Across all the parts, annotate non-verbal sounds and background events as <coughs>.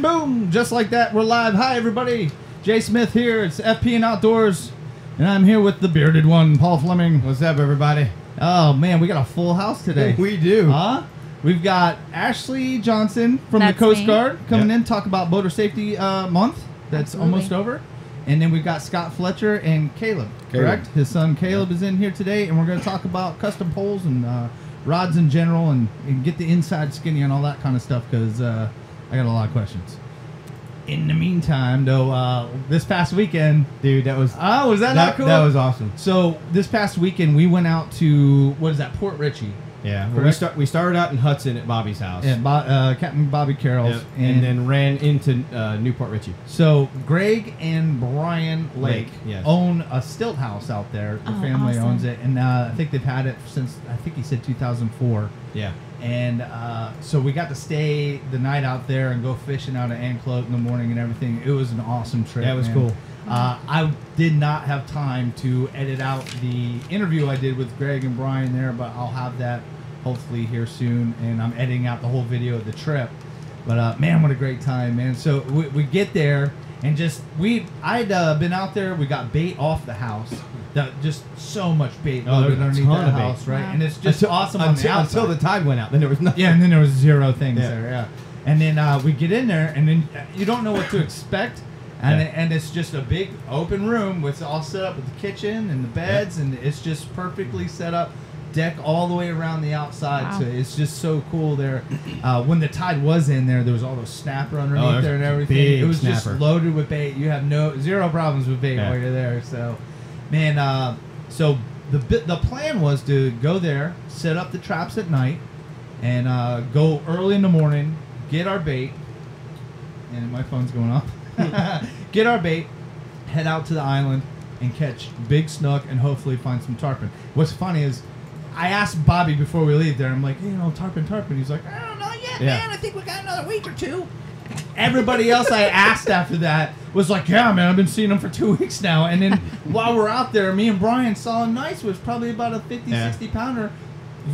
And boom, just like that, we're live. Hi, everybody. Jay Smith here. It's FPN Outdoors, and I'm here with the bearded one, Paul Fleming. What's up, everybody? Oh man, we got a full house today. We do. Huh? We've got Ashley Johnson from That's the Coast me. Guard coming Yep. in talk about boater safety uh, month. That's Absolutely. almost over. And then we've got Scott Fletcher and Caleb, Caleb. correct? His son Caleb is in here today, and we're going to talk about custom poles and uh, rods in general and, and get the inside skinny and all that kind of stuff because uh, I got a lot of questions. In the meantime, though, uh, this past weekend, Dude, that was oh, was that, that, not cool? that was awesome. so this past weekend we went out to what is that Port Richey Yeah. Well, we start we started out in Hudson at Bobby's house. and Bo- uh, Captain Bobby Carroll's, Yep. And, then ran into uh, New Port Richey. so Greg and Brian Lake, Lake, yes. own a stilt house out there. The Oh, family awesome. owns it, and uh, I think they've had it since I think he said 2004. Yeah. And uh, so we got to stay the night out there and go fishing out at Anclote in the morning and everything. It was an awesome trip. That was man. cool. Uh, I did not have time to edit out the interview I did with Greg and Brian there, but I'll have that hopefully here soon. And I'm editing out the whole video of the trip. But uh, man, what a great time, man! So we, we get there and just we I'd uh, been out there. We got bait off the house. That just so much bait Oh, there loaded was a underneath ton that of bait. house, right? Wow. And it's just until, awesome on until, the outside. until the tide went out. Then there was nothing. Yeah, and then there was zero things Yeah. there. Yeah, and then uh, we get in there, and then uh, you don't know what to expect, and Yeah. and it's just a big open room with all set up with the kitchen and the beds, and it's just perfectly set up. Deck all the way around the outside, Wow. so it's just so cool there. Uh, when the tide was in there, there was all those snapper underneath Oh, there and everything. It was snapper. just loaded with bait. You have no zero problems with bait Yeah. while you're there. So, man, uh, so the the plan was to go there, set up the traps at night, and uh, go early in the morning, get our bait, and my phone's going off. <laughs> get our bait, head out to the island, and catch big snook, and hopefully find some tarpon. What's funny is, I asked Bobby before we leave there. I'm like, you know, tarpon, tarpon. He's like, I don't know yet, Yeah. man. I think we got another week or two. Everybody else I asked after that was like, yeah, man, I've been seeing them for two <laughs> weeks now. And then while we're out there, me and Brian saw a nice, was probably about a 50, Yeah. 60 pounder,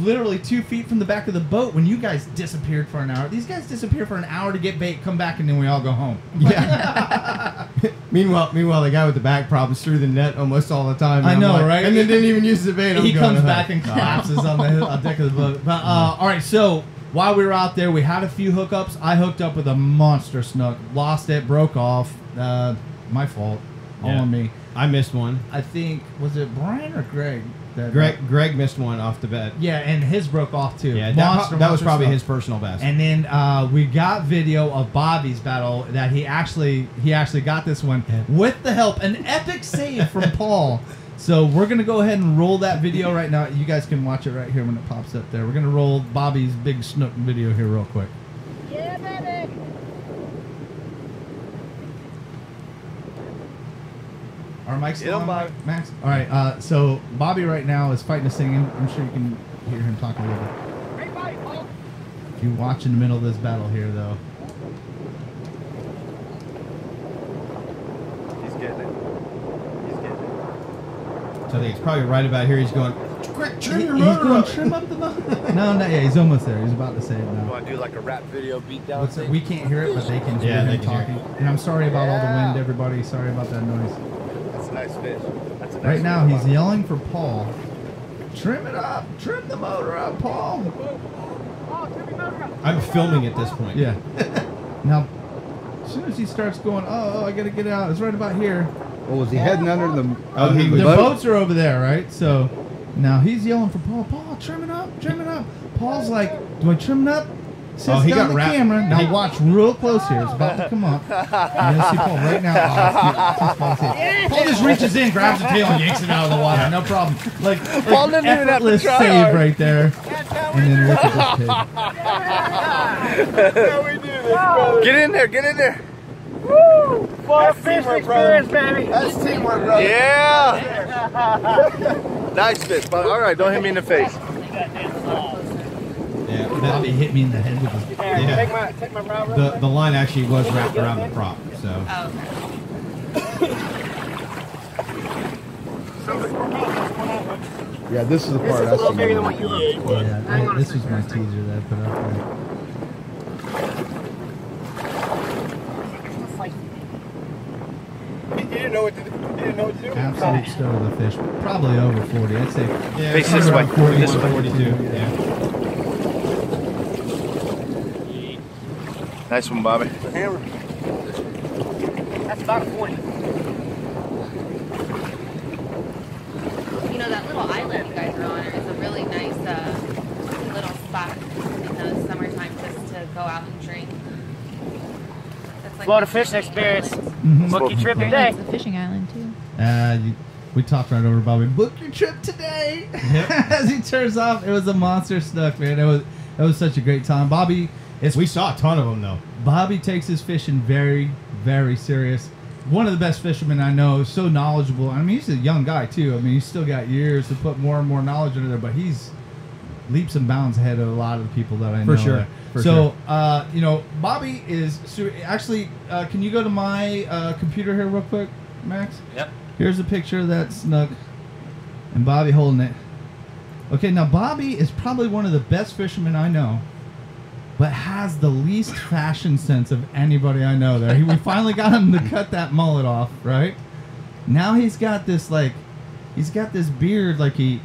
literally two feet from the back of the boat when you guys disappeared for an hour. These guys disappear for an hour to get bait, come back, and then we all go home. Yeah. <laughs> meanwhile, meanwhile, the guy with the back problems threw the net almost all the time. and I I'm know, like- right? And then didn't even use the bait. I'm he going, comes back and collapses on the on deck of the boat. But uh, all right, so while we were out there, we had a few hookups. I hooked up with a monster snook, lost it, broke off. Uh, my fault, all Yeah. on me. I missed one. I think was it Brian or Greg? That, Greg Greg missed one off the bet. yeah, and his broke off too. Yeah, that, Monster, that was monster probably snook. his personal best. And then uh, we got video of Bobby's battle that he actually he actually got this one Yeah. with the help an epic save from <laughs> Paul. So we're gonna go ahead and roll that video right now. You guys can watch it right here when it pops up there. We're gonna roll Bobby's big snook video here real quick. Yeah, baby. Our mic's still on, Bobby. Max. All right. Uh, so Bobby right now is fighting a singing. I'm sure you can hear him talking a little bit. Hey, buddy, Paul. If you watch in the middle of this battle here, though, He's getting it. He's getting it. so I think it's probably right about here. He's going. Quick, trim He- your he's motor going up." trim up the motor. <laughs> no, not yet. He's almost there. He's about to say it You now. want to do like a rap video beatdown What's it? thing? We can't hear it, but they can hear Yeah, him they can hear talking. And I'm sorry about all the wind, everybody. Sorry about that noise. That's a nice fish. That's a nice Right now, fish. he's yelling for Paul. Trim it up. Trim the motor up, Paul. I'm filming at this point. Yeah. <laughs> now, as soon as he starts going, oh, oh, I gotta get out. It's right about here. Well, was he heading under the? Oh, under he the The boat? boats are over there, right? So now he's yelling for Paul. Paul, trim it up, trim it up. Paul's like, do I trim it up? Sits Oh, he down got the wrapped- camera. Now watch real close here. It's about to come up. And you'll see Paul right now. Oh, it's- it's Paul's head. Paul just reaches in, grabs the tail, and yanks it out of the water. No problem. Like, like Paul didn't even have to try save hard. right there. And then look at this pig. <laughs> Get in there, get in there. Full fish experience, baby. That's teamwork, bro. Yeah. <laughs> nice fish, but all right, don't hit me in the face. <laughs> Yeah, they hit me in the head with the. Yeah. Take my, take my the, the line actually was wrapped around the prop, so. Oh, yeah, this is the part this is a little bigger than what you look for. Yeah, this was my teaser that I put up there. You didn't know what to do. Absolute stud of the fish. Probably over 40. I'd say. Yeah, Face this way. 40, this 42. Yeah. Nice one, Bobby. The hammer. That's about a 40. You know, that little island you guys are on is a really nice uh, little spot in the summertime just to go out and drink. That's like Florida fishing experience. Mhm. Book your trip Very today. It's a fishing island too. Uh, you, we talked right over Bobby. Book your trip today. <laughs> As he turns off, it was a monster snook, man. It was it was such a great time. Bobby is We saw a ton of them though. Bobby takes his fishing very, very serious. One of the best fishermen I know. So knowledgeable. I mean, he's a young guy too. I mean, he's still got years to put more and more knowledge into there, but he's leaps and bounds ahead of a lot of the people that I For know. sure. there. For so, sure. uh, you know, Bobby is su- actually. Uh, can you go to my uh, computer here real quick, Max? Yep. Here's a picture of that snook, and Bobby holding it. Okay, now Bobby is probably one of the best fishermen I know, but has the least fashion sense of anybody I know. There, he, we finally got him to cut that mullet off, right? Now he's got this like, he's got this beard like he,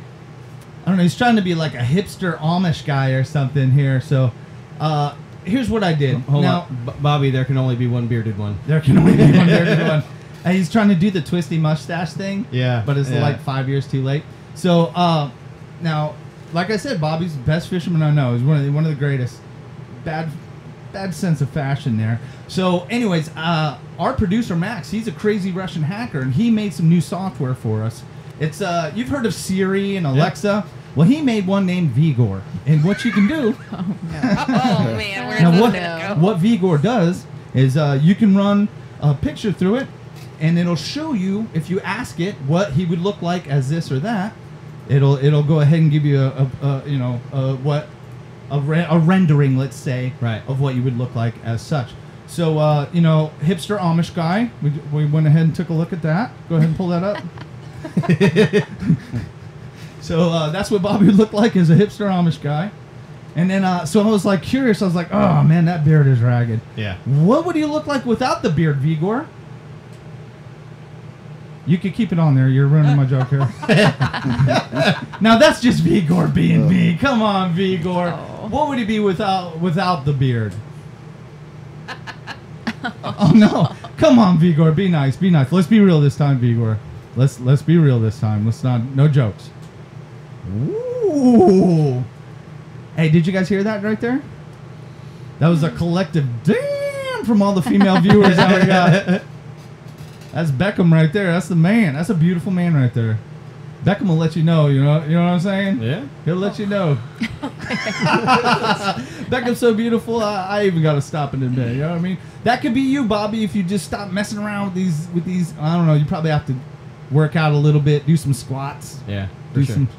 I don't know. He's trying to be like a hipster Amish guy or something here. So, uh, here's what I did. Hold now, on, B- Bobby. There can only be one bearded one. there can only be one bearded <laughs> one. And he's trying to do the twisty mustache thing. Yeah, But it's yeah. like five years too late. So uh, now, like I said, Bobby's the best fisherman I know. He's one of the, one of the greatest. Bad, bad sense of fashion there. So, anyways, uh, our producer Max, he's a crazy Russian hacker, and he made some new software for us. It's uh, you've heard of Siri and Alexa. Well, he made one named Vigor, and what you can do <laughs> Oh man, <laughs> where's now this what gonna go? what Vigor does is uh, you can run a picture through it, and it'll show you if you ask it what he would look like as this or that. It'll it'll go ahead and give you a, a, a you know a, what a, re- a rendering, let's say, Right. of what you would look like as such. So uh, you know, hipster Amish guy, we, we went ahead and took a look at that. Go ahead and pull that up. <laughs> so uh, that's what Bobby would look like as a hipster Amish guy. And then, uh, so I was like curious. I was like, oh man, that beard is ragged. Yeah. What would he look like without the beard, Vigor? You could keep it on there. You're ruining my joke here. <laughs> <laughs> now that's just Vigor being me. Come on, Vigor. What would he be without without the beard? <laughs> oh no! Come on, Vigor. Be nice. Be nice. Let's be real this time, Vigor. Let's let's be real this time. Let's not no jokes. Ooh. Hey, did you guys hear that right there? That was a hmm. collective damn from all the female viewers that we got. That's Beckham right there. That's the man. That's a beautiful man right there. Beckham will let you know. You know. You know what I'm saying? Yeah. He'll let you know. <laughs> Beckham's so beautiful. I, I even got to stop and admit. You know what I mean? That could be you, Bobby, if you just stop messing around with these. With these, I don't know. You probably have to work out a little bit, do some squats, Yeah. do For sure. some.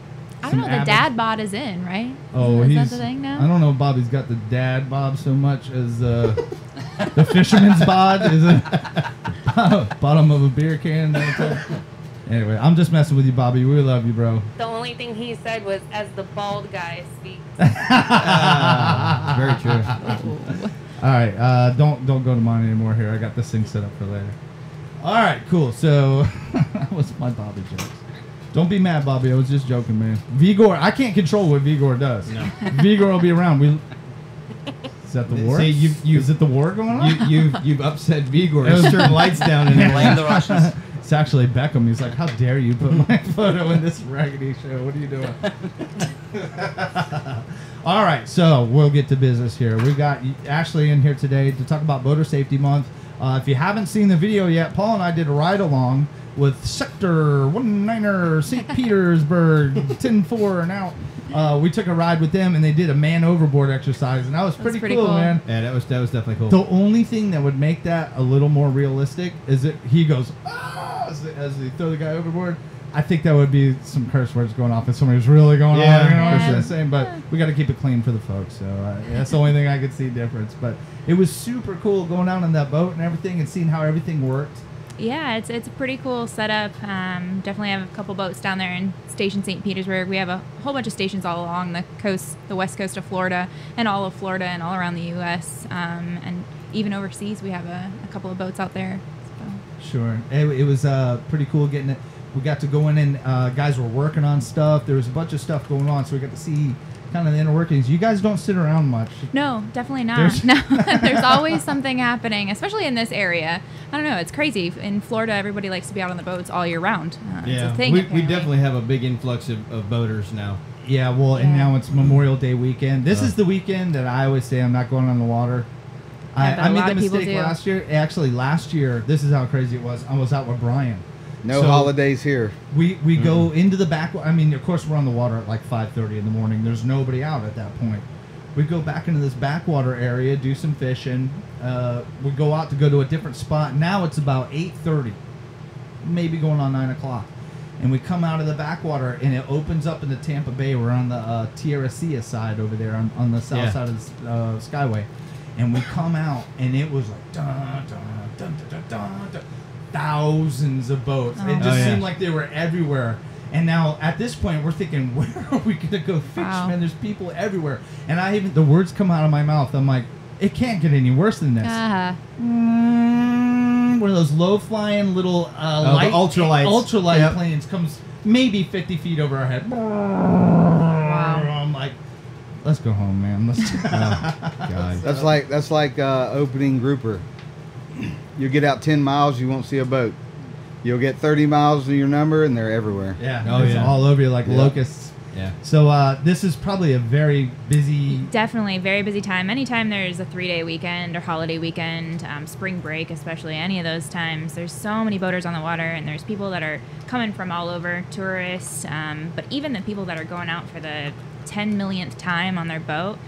I don't know. The ab- dad bod is in, right? Oh, is he's. that the thing now? I don't know if Bobby's got the dad bob so much as uh, the fisherman's <laughs> bod is a <laughs> bottom of a beer can. That's all. Anyway, I'm just messing with you, Bobby. We love you, bro. The only thing he said was, "As the bald guy speaks." <laughs> Ah, very true. <laughs> All right, uh, don't don't go to mine anymore. Here, I got this thing set up for later. All right, cool. So <laughs> that was my Bobby jokes. Don't be mad, Bobby. I was just joking, man. Vigor, I can't control what Vigor does. No. Vigor will be around. We. Is that the war? See, you- you- is it the war going on? you you've you've upset Vigor. It was- turned lights down and Blame the Russians. It's actually Beckham. He's like, "How dare you put my <laughs> photo in this raggedy show? What are you doing?" <laughs> All right, so we'll get to business here. We've got Ashley in here today to talk about Boater Safety Month. Uh, if you haven't seen the video yet, Paul and I did a ride along with Sector One Niner St. <laughs> Petersburg 10-4 and out. Uh, we took a ride with them, and they did a man overboard exercise, and that was pretty, pretty cool, cool. man. Yeah, that was that was definitely cool. The only thing that would make that a little more realistic is that he goes ah, as, they, throw the guy overboard. I think that would be some curse words going off if somebody's really going Yeah, on. You know what I'm sure. saying? But we got to keep it clean for the folks. So uh, that's the only thing I could see difference. But it was super cool going out on that boat and everything and seeing how everything worked. Yeah, it's it's a pretty cool setup. Um, definitely have a couple boats down there in Station St. Petersburg. We have a whole bunch of stations all along the coast, the west coast of Florida, and all of Florida, and all around the U.S. Um, and even overseas, we have a, a couple of boats out there. So. Sure. It, it was uh, pretty cool getting it. We got to go in and uh, guys were working on stuff. There was a bunch of stuff going on, so we got to see kind of the inner workings. You guys don't sit around much. No, definitely not. There's- <laughs> no, there's always something happening, especially in this area. I don't know. It's crazy. In Florida, everybody likes to be out on the boats all year round. Uh, it's a thing. we, we definitely have a big influx of, of boaters now. Yeah, well, and now it's Memorial Day weekend. This Uh. is the weekend that I always say I'm not going on the water. I, Yeah, but made the mistake last year. Actually, last year, this is how crazy it was. I was out with Brian. No So- holidays here. We we go into the back. I mean, of course, we're on the water at like 5:30 in the morning. There's nobody out at that point. We go back into this backwater area, do some fishing. Uh, we go out to go to a different spot. Now it's about 8:30, maybe going on nine o'clock, and we come out of the backwater, and it opens up into Tampa Bay. We're on the uh, Terra Ceia side over there on, on the south Yeah. side of the uh, Skyway, and we come out, and it was like dun dun dun dun dun dun. dun thousands of boats. Oh. It just Oh, yeah. seemed like they were everywhere. And now at this point, we're thinking, <laughs> where are we gonna go fish, Wow. man? There's people everywhere. And I even the words come out of my mouth. I'm like, it can't get any worse than this. Ah, Mm, one of those low flying little uh, Oh, light, ultralights. ultralight Yep. planes comes maybe 50 feet over our head. Wow. I'm like, let's go home, man. Let's. <laughs> God. That's like that's like uh, opening grouper. You get out ten miles, you won't see a boat. You'll get thirty miles to your number, and they're everywhere. yeah, Oh, it's yeah. all over you like Yeah. locusts. Yeah. So uh, this is probably a very busy definitely very busy time. Anytime there's a three day weekend or holiday weekend, um, spring break, especially any of those times, there's so many boaters on the water, and there's people that are coming from all over, tourists, um, but even the people that are going out for the 10 millionth time on their boat.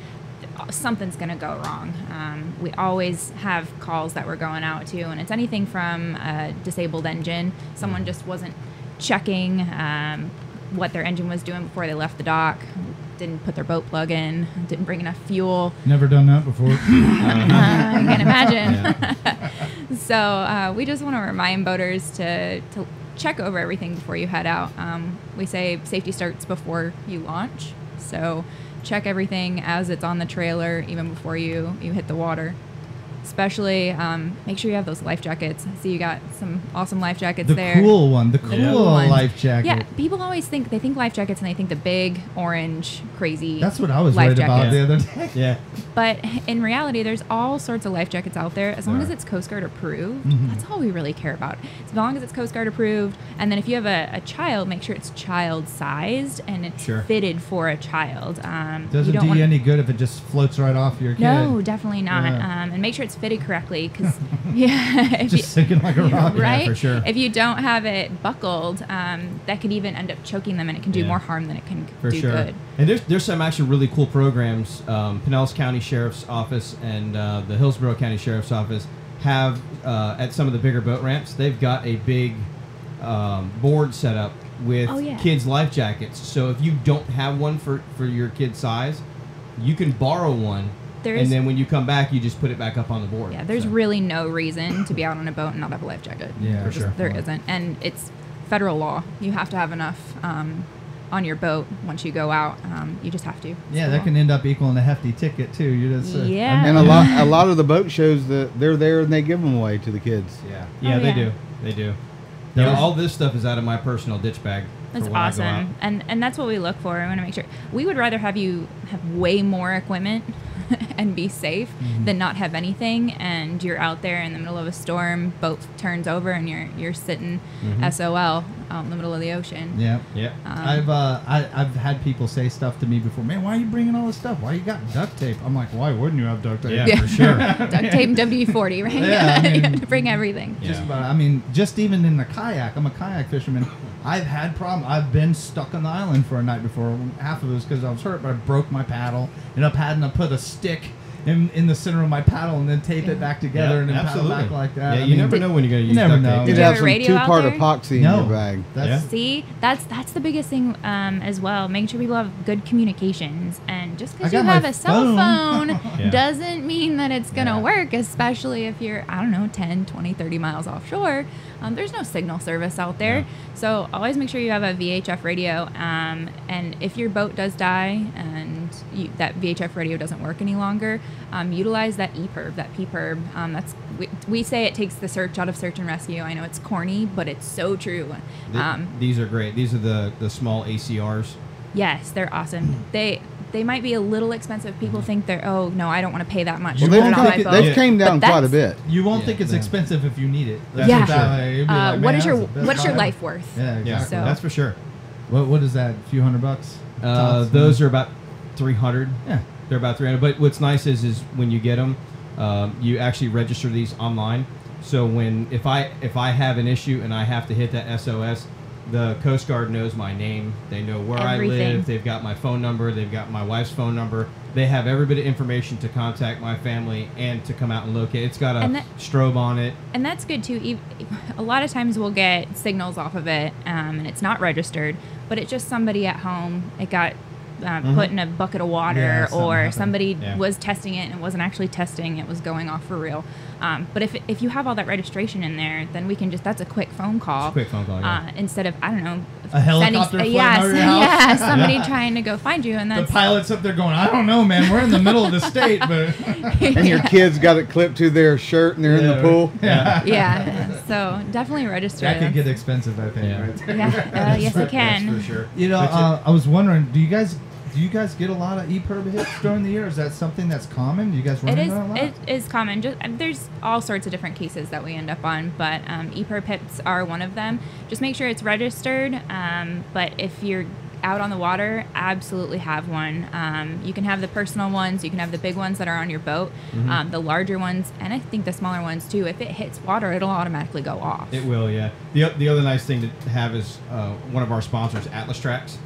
Something's gonna go wrong. Um, we always have calls that we're going out to, and it's anything from a disabled engine. Someone just wasn't checking um, what their engine was doing before they left the dock. Didn't put their boat plug in. Didn't bring enough fuel. Never done that before. <laughs> Uh, I can imagine. <laughs> so uh, we just want to remind boaters to to check over everything before you head out. Um, we say safety starts before you launch, so check everything as it's on the trailer, even before you you hit the water. Especially, um, make sure you have those life jackets. I see you got some awesome life jackets the there. The cool one, the cool life jacket. Yeah, people always think they think life jackets and they think the big orange crazy. That's what I was life worried about jackets. the other day. <laughs> Yeah. But in reality, there's all sorts of life jackets out there. As long as it's Coast Guard approved, Mhm. that's all we really care about. As long as it's Coast Guard approved, and then if you have a, a child, make sure it's child sized and it's Sure. fitted for a child. Um, Doesn't don't do you any good if it just floats right off your kid. No, definitely not. Yeah. Um, and make sure it's fitted correctly, because <laughs> yeah, just sinking like a rock. right? for sure. If you don't have it buckled, um, that could even end up choking them, and it can do Yeah. more harm than it can For do sure. good. And there's there's some actually really cool programs. Um, Pinellas County Sheriff's Office and uh, the Hillsborough County Sheriff's Office have uh, at some of the bigger boat ramps. They've got a big um, board set up with Oh, yeah. kids' life jackets. So if you don't have one for for your kid's size, you can borrow one. There's- and then when you come back, you just put it back up on the board. Yeah, there's So- really no reason to be out on a boat and not have a life jacket. Yeah, There for just- sure. There Yeah. not and it's federal law. You have to have enough um, on your boat once you go out. Um, you just have to. It's Yeah, the that law. can end up equaling a hefty ticket too. You just uh, Yeah. And a lot a lot of the boat shows that they're there and they give them away to the kids. Yeah, yeah, Oh, they yeah. do. They do. Yeah, was- all this stuff is out of my personal ditch bag. That's when I go out. awesome, and and that's what we look for. I want to make sure we would rather have you have way more equipment and be safe Mm-hmm. than not have anything, and you're out there in the middle of a storm, boat turns over, and you're you're sitting Mhm. SOL out in the middle of the ocean. Yeah. Yeah. Um, I've uh, I, I've had people say stuff to me before. Man, why are you bringing all this stuff? Why you got duct tape? I'm like, why wouldn't you have duct tape? Yeah, Yeah. for sure. <laughs> Duct tape and WD forty, right? Yeah, I <laughs> you mean- have to bring everything. Just Yeah. about. I mean, just even in the kayak. I'm a kayak fisherman. I've had problem. I've been stuck on the island for a night before. Half of it was because I was hurt, but I broke my paddle. Ended up having to put a stick in, in the center of my paddle and then tape it back together Yeah, and then absolutely. paddle back like that. Yeah, I you mean, never know when you're going to you use never duct know. tape. You'd you have have some two-part there? epoxy in your bag. That's Yeah. See, that's that's the biggest thing um, as well. Making sure people have good communications, and just because you have a cell phone. phone <laughs> doesn't mean that it's gonna work. Especially if you're, I don't know, 10, 20, 30 miles offshore. Um, there's no signal service out there, Yeah. so always make sure you have a VHF radio. Um, and if your boat does die and you, that VHF radio doesn't work any longer, um, utilize that EPIRB, that PPIRB. Um, that's we, we say it takes the search out of search and rescue. I know it's corny, but it's so true. Th- Um, these are great. These are the the small ACRs. yes, they're awesome. They they might be a little expensive. People think they're oh no, I don't want to pay that much. Well, they've, put it on my taken- boat. they've came down quite a bit. You won't Yeah, think it's yeah. expensive if you need it. Let's Yeah. put it that way. You'd be Uh, like, what "Man, is your that's the best what's your buy." life worth? Yeah, Yeah, exactly. So- that's for sure. What what is that? A few hundred bucks? Uh, those are about 300. Yeah. They're about 300. But what's nice is is when you get them, um, you actually register these online. So when if I if I have an issue and I have to hit that SOS, the Coast Guard knows my name. They know where I live. They've got my phone number. They've got my wife's phone number. They have every bit of information to contact my family and to come out and locate. It's got a that- strobe on it. and that's good too. A lot of times we'll get signals off of it, um, and it's not registered, but it's just somebody at home. It got uh, put in a bucket of water, Mm-hmm. Yeah, or happened. somebody Yeah. was testing it and it wasn't actually testing; it was going off for real. Um, but if if you have all that registration in there, then we can just that's a quick phone call. It's a quick phone call, yeah. Uh, instead of I don't know A helicopter sending, flying yes, over your <laughs> house? yeah, somebody trying to go find you, and The pilot's up there going, I don't know, man. We're in the middle of the state, but <laughs> And your kids got it clipped to their shirt and they're in the pool. Yeah. <laughs> yeah. So definitely register. that could get expensive, I think. Yeah. Right yeah, uh, yes, it can. That's for sure. You know, uh, I was wondering, do you guys do you guys get a lot of EPIRB hits during the year? Is that something that's common? Do you guys run It is. into that a lot? It is common. Just there's all sorts of different cases that we end up on, but um, hits are one of them. Just make sure it's registered. Um, but if you're out on the water, absolutely have one. Um, you can have the personal ones. You can have the big ones that are on your boat. Mm-hmm. Um, the larger ones, and I think the smaller ones too. If it hits water, it'll automatically go off. It will, yeah. The, the other nice thing to have is uh, one of our sponsors, Atlas Trax.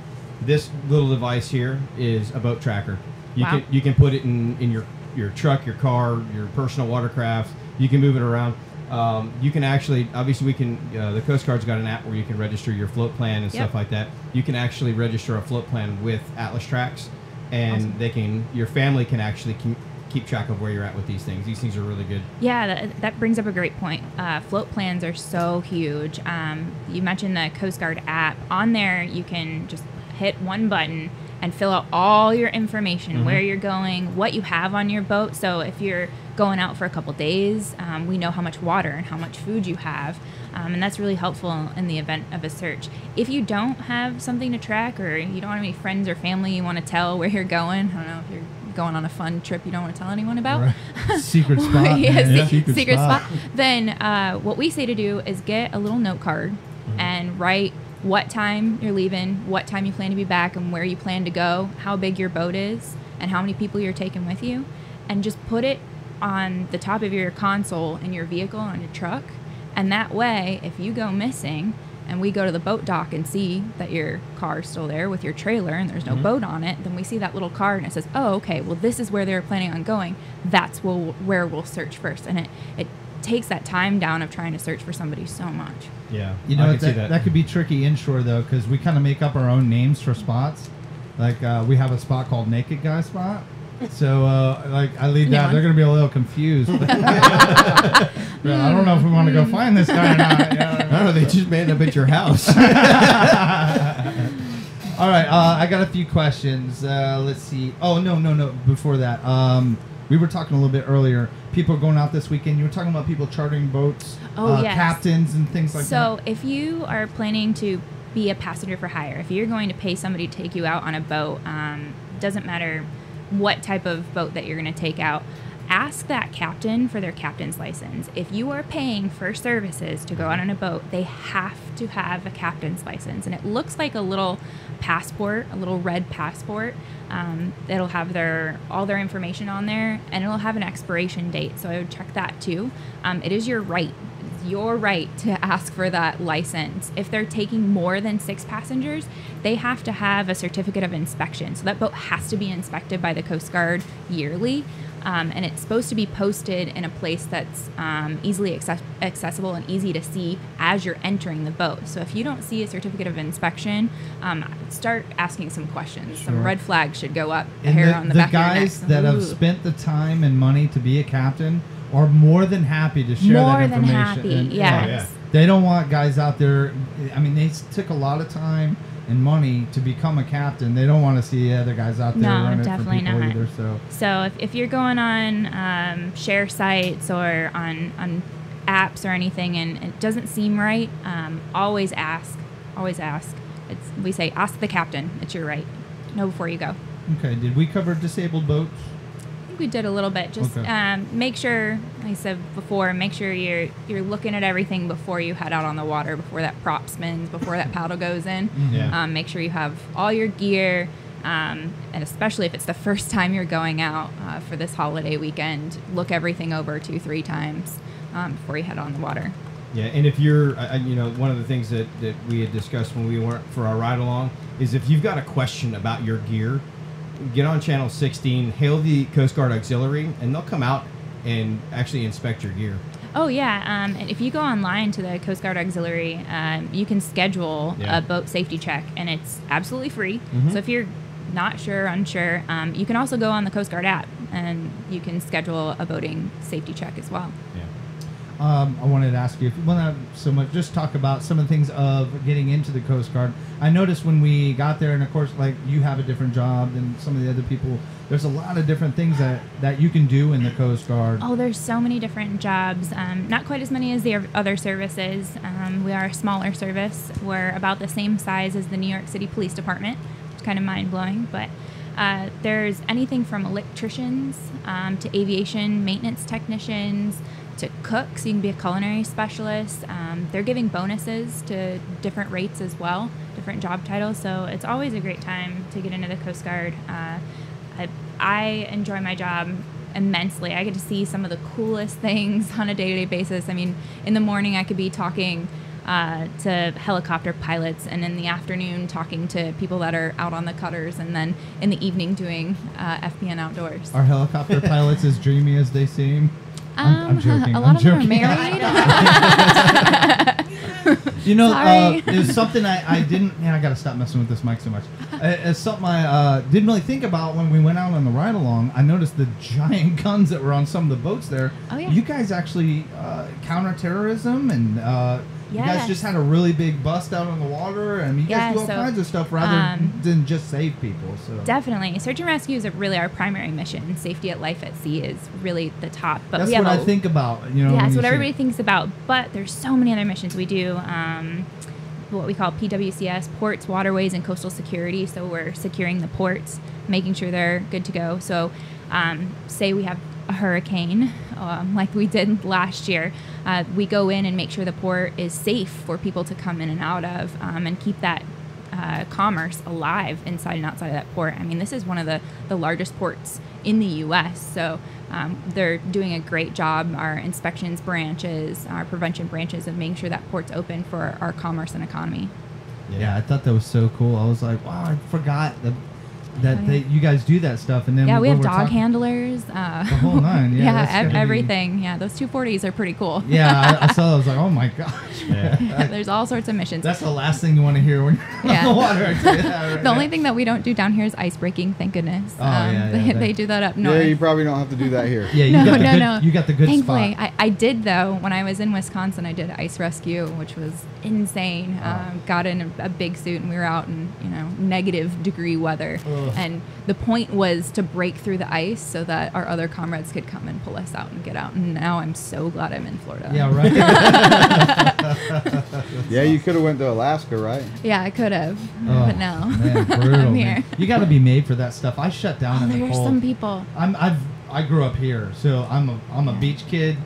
This little device here is a boat tracker. You Wow. can you can put it in, in your your truck, your car, your personal watercraft. You can move it around. Um, you can actually, obviously, we can. Uh, the Coast Guard's got an app where you can register your float plan and Yep. stuff like that. You can actually register a float plan with Atlas Trax, and Awesome. they can. Your family can actually com- keep track of where you're at with these things. These things are really good. Yeah, that, that brings up a great point. Uh, float plans are so huge. Um, you mentioned the Coast Guard app. On there, you can just hit one button and fill out all your information where you're going, what you have on your boat. So if you're going out for a couple days, um, we know how much water and how much food you have. Um, and that's really helpful in the event of a search. If you don't have something to track or you don't have any friends or family you want to tell where you're going, I don't know if you're going on a fun trip you don't want to tell anyone about. Right. <laughs> Secret spot. <laughs> yeah, man. se- secret, spot. Then uh, what we say to do is get a little note card Mm-hmm. and write what time you're leaving, what time you plan to be back, and where you plan to go, how big your boat is, and how many people you're taking with you, and just put it on the top of your console in your vehicle on your truck. And that way, if you go missing and we go to the boat dock and see that your car's still there with your trailer and there's no mm-hmm. boat on it, then we see that little car and it says, "Oh, okay. Well, this is where they were planning on going. That's will, where we'll search first. And it it takes that time down of trying to search for somebody so much. Yeah, You I know, can that, see that. that. could be tricky inshore though, because we kind of make up our own names for spots. Like uh, we have a spot called Naked Guy Spot. So uh, like I leave that, Yeah. they're gonna be a little confused. <laughs> <laughs> Yeah, I don't know if we want to go find this guy or not. <laughs> Yeah. I don't know. They just made up at your house. All right, uh, I got a few questions. Uh, let's see. Oh no, no, no. Before that, um, we were talking a little bit earlier. People are going out this weekend. You were talking about people chartering boats, Oh, uh, yes. captains, and things like so that. So, if you are planning to be a passenger for hire, if you're going to pay somebody to take you out on a boat, um, doesn't matter what type of boat that you're going to take out. Ask that captain for their captain's license. If you are paying for services to go out on a boat, they have to have a captain's license, and it looks like a little passport, a little red passport. Um, it'll have their all their information on there, and it'll have an expiration date. So I would check that too. Um, it is your right your right to ask for that license. If they're taking more than six passengers, they have to have a certificate of inspection. So that boat has to be inspected by the Coast Guard yearly. Um, and it's supposed to be posted in a place that's um, easily access- accessible and easy to see as you're entering the boat. So if you don't see a certificate of inspection, um, start asking some questions. Some red flags should go up. And hair the, on the, the back guys of your neck. that have spent the time and money to be a captain are more than happy to share more that than information. happy, And- yes. yeah. They don't want guys out there. I mean, they took a lot of time and money to become a captain, they don't want to see the other guys out there No, running definitely for people not. either. So So if, if you're going on um, share sites or on, on apps or anything and it doesn't seem right, um, always ask. Always ask. It's, we say, ask the captain. It's your right. Know before you go. okay, did we cover disabled boats? Think we did a little bit. Just Okay. um, make sure, like I said before, make sure you're you're looking at everything before you head out on the water, before that prop spins, before that paddle goes in. Yeah. Um, make sure you have all your gear, um, and especially if it's the first <laughs> time you're going out uh, for this holiday weekend, look everything over two, three times um, before you head on the water. Yeah, and if you're, I- you know, one of the things that, that we had discussed when we went for our ride along is if you've got a question about your gear, get on channel 16, hail the Coast Guard Auxiliary, and they'll come out and actually inspect your gear. Oh yeah, um, and if you go online to the Coast Guard Auxiliary, um, you can schedule Yeah. a boat safety check, and it's absolutely free. Mhm. So if you're not sure, unsure, um, you can also go on the Coast Guard app, and you can schedule a boating safety check as well. Um, I wanted to ask you if want to so much just talk about some of the things of getting into the Coast Guard. I noticed when we got there, and of course, like you have a different job than some of the other people. There's a lot of different things that that you can do in the Coast Guard. Oh, there's so many different jobs. Um, not quite as many as the other services. Um, we are a smaller service. We're about the same size as the New York City Police Department. It's kind of mind blowing, but uh, there's anything from electricians um, to aviation maintenance technicians to cooks. You can be a culinary specialist. Um, they're giving bonuses to different rates as well, different job titles. So it's always a great time to get into the Coast Guard. Uh, I, I enjoy my job immensely. I get to see some of the coolest <laughs> things on a day to day basis. I mean, in the morning, I could be talking uh, to helicopter pilots, and in the afternoon, talking to people that are out on the cutters, and then in the evening, doing uh, FPN outdoors. Are helicopter <laughs> pilots as dreamy as they seem? I'm, I'm Um, <laughs> joking. A lot I'm of them are married. <laughs> You know, uh, Sorry. it's something I, I didn't. Man, I gotta stop messing with this mic so much. Uh, It's something I uh, didn't really think about when we went out on the ride along. I noticed the <laughs> giant guns that were on some of the boats there. Oh, yeah. You guys actually uh, counter terrorism, and you guys just had a really big bust out on the water. and you guys Yeah, do all so, kinds of stuff rather um, than just save people. So Definitely, search and rescue is really our primary mission. Safety at life at sea is really the top. But that's we have what a, I think about. You know, yeah, that's what everybody thinks about. But there's so many other missions we do. Um, what we call PWCS, ports, waterways, and coastal security. So we're securing the ports, making sure they're good to go. So, um, say we have a hurricane, um, like we did last year, uh, we go in and make sure the port is safe for people to come in and out of, um, and keep that uh, commerce alive inside and outside of that port. I mean, this is one of the, the largest ports in the U.S., so um, they're doing a great job. Our inspections branches, our prevention branches, of making sure that port's open for our commerce and economy. Yeah, I thought that was so cool. I was like, wow, I forgot that that Oh, they, you guys do that stuff. And then yeah, we have dog talking- handlers. Uh, The whole nine, <laughs> yeah, that's ev- gotta be- everything. Yeah, those 240s are pretty cool. Yeah, I, I <laughs> saw. that. I was like, oh my gosh. Yeah. <laughs> There's all sorts of missions. That's the last thing you want to hear when you're Yeah. on the water. I tell you that right the only thing that we don't do down here is ice breaking. Thank goodness. Um, Oh, yeah, yeah, they, they do that up north. Yeah, you probably don't have to do that here. Yeah, you no, got the no, good, no. You got the good Thankfully, spot. I, I did though. When I was in Wisconsin, I did ice rescue, which was insane. Um, got in a, a big suit, and we were out in you know negative degree weather. Ugh. And the point was to break through the ice so that our other comrades could come and pull us out and get out. And now I'm so glad I'm in Florida. yeah, right. <laughs> <laughs> Yeah, you could have went to Alaska, right? Yeah, I could have, Oh, but no. man, <laughs> brutal, I'm man. here. You got to be made for that stuff. I shut down Oh, in the there are cold. some people. I'm I've I grew up here, so I'm a I'm a beach kid,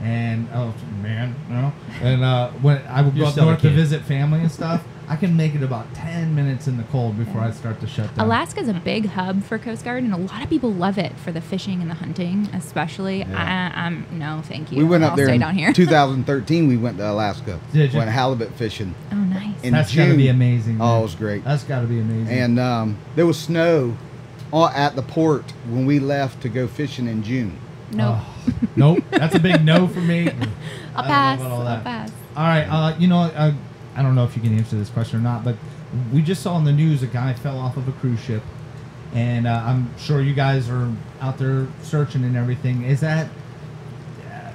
and oh man, you know, and uh, when I would go You're up north to visit family and stuff, I can make it about ten minutes in the cold before I start to shut down. Alaska's a big hub for Coast Guard, and a lot of people love it for the fishing and the hunting, especially. Yeah. I, I'm no, thank you. We went up I'll there stay in down here. 2013. We went to Alaska. <laughs> Did you? Went halibut fishing. oh, nice. in That's got to be amazing. Oh, man. it was great. That's got to be amazing. And um, there was snow at the port when we left to go fishing in June. nope. Oh, nope. That's a big no for me. <laughs> I'll I don't know pass. I'll pass. All right, uh, you know, uh, I don't know if you can answer this question or not, but we just saw in the news a guy fell off of a cruise ship, and uh, I'm sure you guys are out there searching and everything. Is that?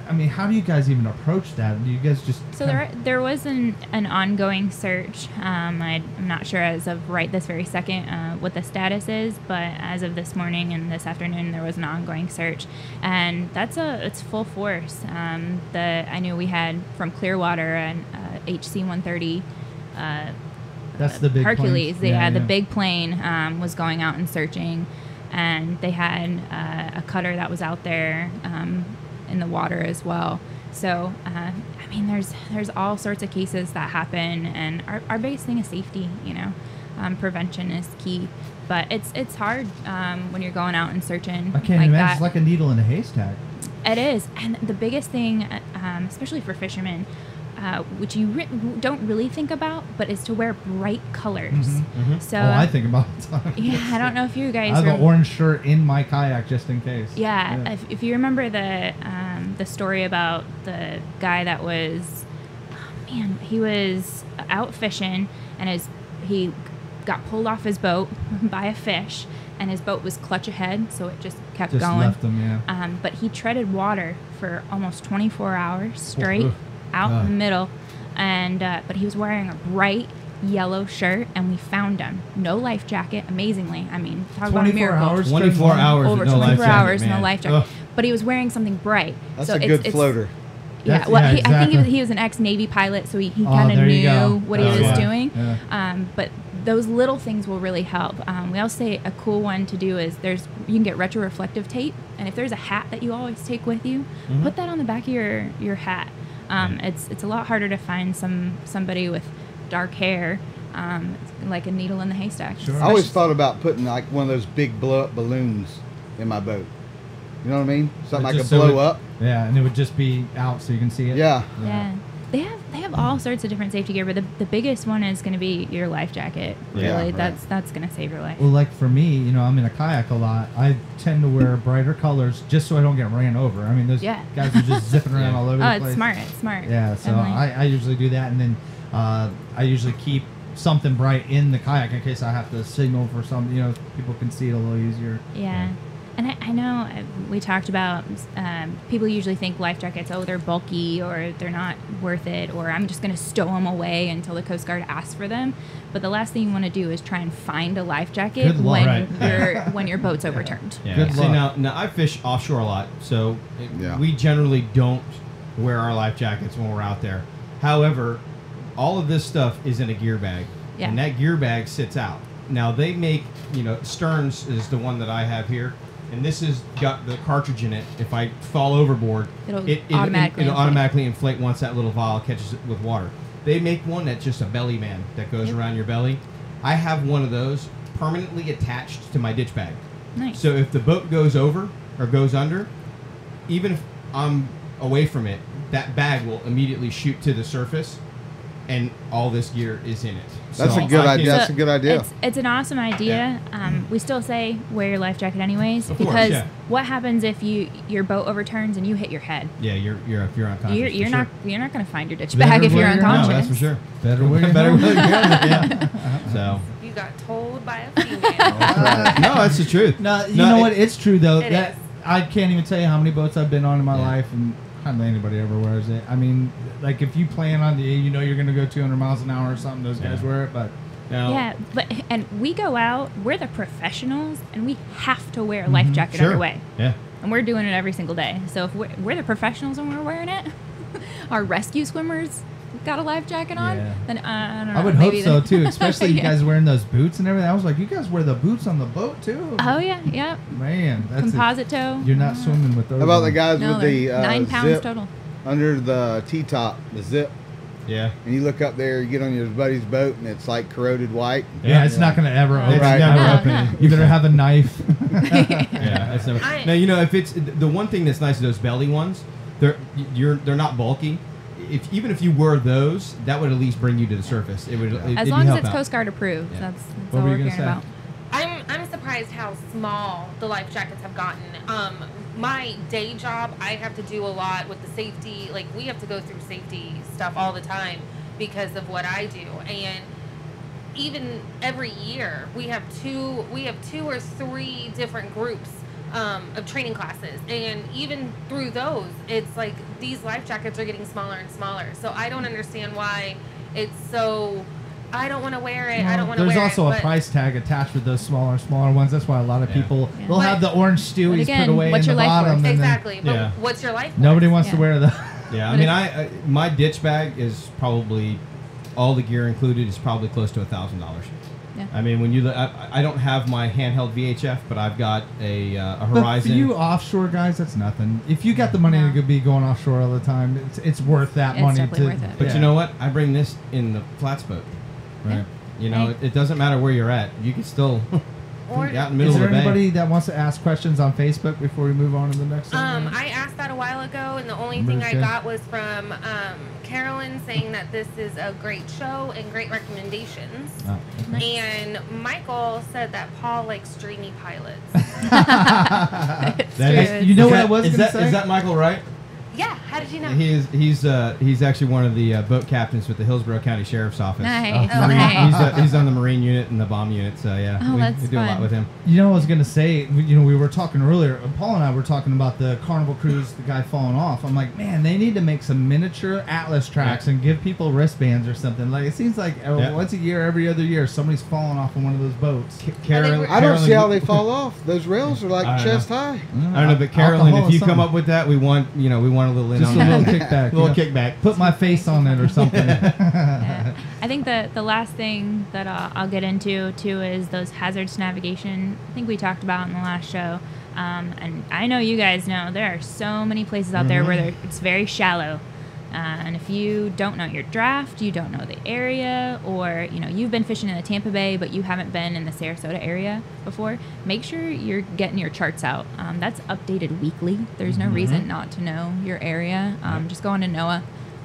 I mean, how do you guys even approach that? Do you guys just so there? There was an an ongoing search. Um, I, am not sure as of right this very second uh, what the status is, but as of this morning and this afternoon, there was an ongoing search, and that's a it's full force. Um, the I knew we had from Clearwater and uh, HC-130. Uh, That's the big Hercules. Plane. They yeah, had yeah. the big plane um, was going out and searching, and they had uh, a cutter that was out there um, in the water as well. So uh, I mean, there's there's all sorts of cases that happen, and our, our biggest thing is safety. You know, um, prevention is key. But it's it's hard um, when you're going out and searching. I can't like imagine. That. It's like a needle in a haystack. It is, and the biggest thing, uh, um, especially for fishermen, uh, which you re- don't really think about, but is to wear bright colors. Mhm. So, oh, I think about it all the time. yeah, I don't know if you guys. I have an orange shirt in my kayak just in case. yeah, If, if you remember the um, the story about the guy that was, oh, man, he was out fishing and his he got pulled off his boat <laughs> by a fish, and his boat was clutch ahead, so it just kept Just going. left them, yeah. Um, but he treaded water for almost 24 hours straight. Out in Ah. the middle, and uh, but he was wearing a bright yellow shirt, and we found him. No life jacket, amazingly. I mean, talk about a 24 miracle. hours. 24 hours Over with no 24 life jacket, hours, no life jacket. Ugh. But he was wearing something bright. That's so a it's- good it's- floater. Yeah, That's- well, yeah, he, I think he was, he was an ex-Navy pilot, so he, he Oh, kind of knew go. what he was why. doing. Yeah. Um, but those little things will really help. Um, we also say a cool one to do is there's you can get retroreflective tape, and if there's a hat that you always take with you, Mm-hmm. put that on the back of your your hat. Um, it's it's a lot harder to find some somebody with dark hair, um, like a needle in the haystack. Sure. I always thought about putting like one of those big blow up balloons in my boat. You know what I mean? Something I could Just so blow it- up. Yeah, and it would just be out so you can see it. Yeah. Yeah. They have they have all sorts of different safety gear, but the, the biggest one is going to be your life jacket. Really, Yeah, right. that's that's going to save your life. Well, like for me, you know, I'm in a kayak a lot. I tend to wear brighter colors just so I don't get ran over. I mean, those Yeah. guys are just zipping around <laughs> all over Oh, the it's place. smart. It's smart. Yeah, so Definitely. I, I usually do that, and then uh, I usually keep something bright in the kayak in case I have to signal for some. You know, people can see it a little easier. Yeah. And I, I know uh, we talked about um, people usually think life jackets, oh, they're bulky or they're not worth it, or I'm just going to stow them away until the Coast Guard asks for them. But the last thing you want to do is try and find a life jacket Good when Right. your <laughs> when your boat's overturned. Yeah. Good See, now, now I fish offshore a lot, so it- Yeah. we generally don't wear our life jackets when we're out there. However, all of this stuff is in a gear bag, Yeah. and that gear bag sits out. Now they make, you know, Stearns is the one that I have here, and this has got the cartridge in it. If I fall overboard, It'll it, it, automatically it'll inflate. automatically inflate once that little vial catches it with water. They make one that's just a belly man that goes Yep. around your belly. I have one of those permanently attached to my ditch bag. Nice. So if the boat goes over or goes under, even if I'm away from it, that bag will immediately shoot to the surface, and all this gear is in it. That's a good I idea. can- That's a good idea. It's, it's an awesome idea. Um, we still say wear your life jacket anyways Of course, because yeah. what happens if you your boat overturns and you hit your head? Yeah, you're you're if you're unconscious. You're, you're sure. not you're not going to find your ditch Better bag if you're wear your No, unconscious. that's for sure. Better wear your Better wear your helmet, <laughs> yeah. So You got told by a <laughs> female. no, that's the truth. No, you No, know it- what? It's true though. It that is. I can't even tell you how many boats I've been on in my Yeah. life, and hardly anybody ever wears it. I mean, like if you plan on the, you know, you're gonna go 200 miles an hour or something. Those guys wear it, but Now, Yeah, but and we go out. We're the professionals, and we have to wear a life Mhm. jacket sure. underway, Yeah. and we're doing it every single day. So if we're, we're the professionals and we're wearing it, <laughs> our rescue swimmers got a life jacket on. Yeah. Then uh, I don't know. I would hope so too. Especially you <laughs> guys wearing those boots and everything. I was like, you guys wear the boots on the boat too. Oh yeah, yeah. Man, that's it. Composite toe. You're not swimming with those. How about the guys No, with the uh, nine pounds zip total. under the T-top, the zip, Yeah. and you look up there, you get on your buddy's boat, and it's like corroded white. Yeah, it's not gonna ever. Oh, It's right. never No, open. no. <laughs> You better have a knife. <laughs> Yeah, it's never, I- now you know if it's the one thing that's nice is those belly ones. They're you're they're not bulky. If even if you were those, that would at least bring you to the surface. It would it, As long as help it's out. Coast Guard approved, Yeah. that's, that's What all were we're you gonna caring say? about. I'm I'm surprised how small the life jackets have gotten. Um, my day job, I have to do a lot with the safety. Like we have to go through safety stuff all the time because of what I do, and even every year we have two we have two or three different groups um, of training classes, and even through those, it's like these life jackets are getting smaller and smaller. So I don't understand why it's so. I don't want to wear it. I don't want to There's also a price tag attached with those smaller, smaller ones. That's why a lot of Yeah. people Yeah. they'll have the orange Stewies again, put away what's in the your life bottom. worth? and then Exactly. But Yeah. what's your life? Nobody worth? wants to wear the. <laughs> Yeah, I mean, I, I my ditch bag is probably all the gear included is probably close to a thousand dollars. Yeah. I mean, when you look, I, I don't have my handheld VHF, but I've got a, uh, a But for Horizon. you offshore guys, that's nothing. If you got the money No. to be going offshore all the time, it's, it's worth that It's money. definitely to, worth it. but yeah. you know what? I bring this in the flats boat. right? You know, Hey. it, it doesn't matter where you're at. You can still <laughs> Or- out in the Is middle there of the bay. anybody that wants to ask questions on Facebook before we move on to the next? Um, segment? I asked that a while ago, and the only thing I got was from um, Carolyn saying that this is a great show and great recommendations. Oh, okay. And Michael said that Paul likes dreamy pilots. <laughs> <laughs> It's That true. is- You know what I was is gonna that, say? Is that Michael Wright? yeah, how did you know? He is. He's uh, he's actually one of the uh, boat captains with the Hillsborough County Sheriff's Office. Nice. Oh, Marine- nice. he's, uh, he's on the Marine unit and the bomb unit. So yeah, Oh, we, that's we do a lot with him. You know, I was gonna say, we- you know, we were talking earlier. Paul and I were talking about the Carnival cruise, the guy falling off. I'm like, man, they need to make some miniature Atlas Trax Yeah. and give people wristbands or something. Like it seems like uh, Yeah. once a year, every other year, somebody's falling off on one of those boats. Ca- Carolyn, were- I don't see how they fall off. Those rails are like chest know. high. I don't know, but Carolyn, if you come up with that, we want you know we want a little in just a little kickback, a little you know? kickback. put my face on it or something. <laughs> Yeah. I think the the last thing that uh, I'll get into too is those hazards navigation. I think we talked about in the last show, um, and I know you guys know there are so many places out there where Mm-hmm. they're- it's very shallow. Uh, and if you don't know your draft, you don't know the area, or you know you've been fishing in the Tampa Bay, but you haven't been in the Sarasota area before, make sure you're getting your charts out. Um, that's updated weekly. There's no Mm-hmm. reason not to know your area. Um, Just go on to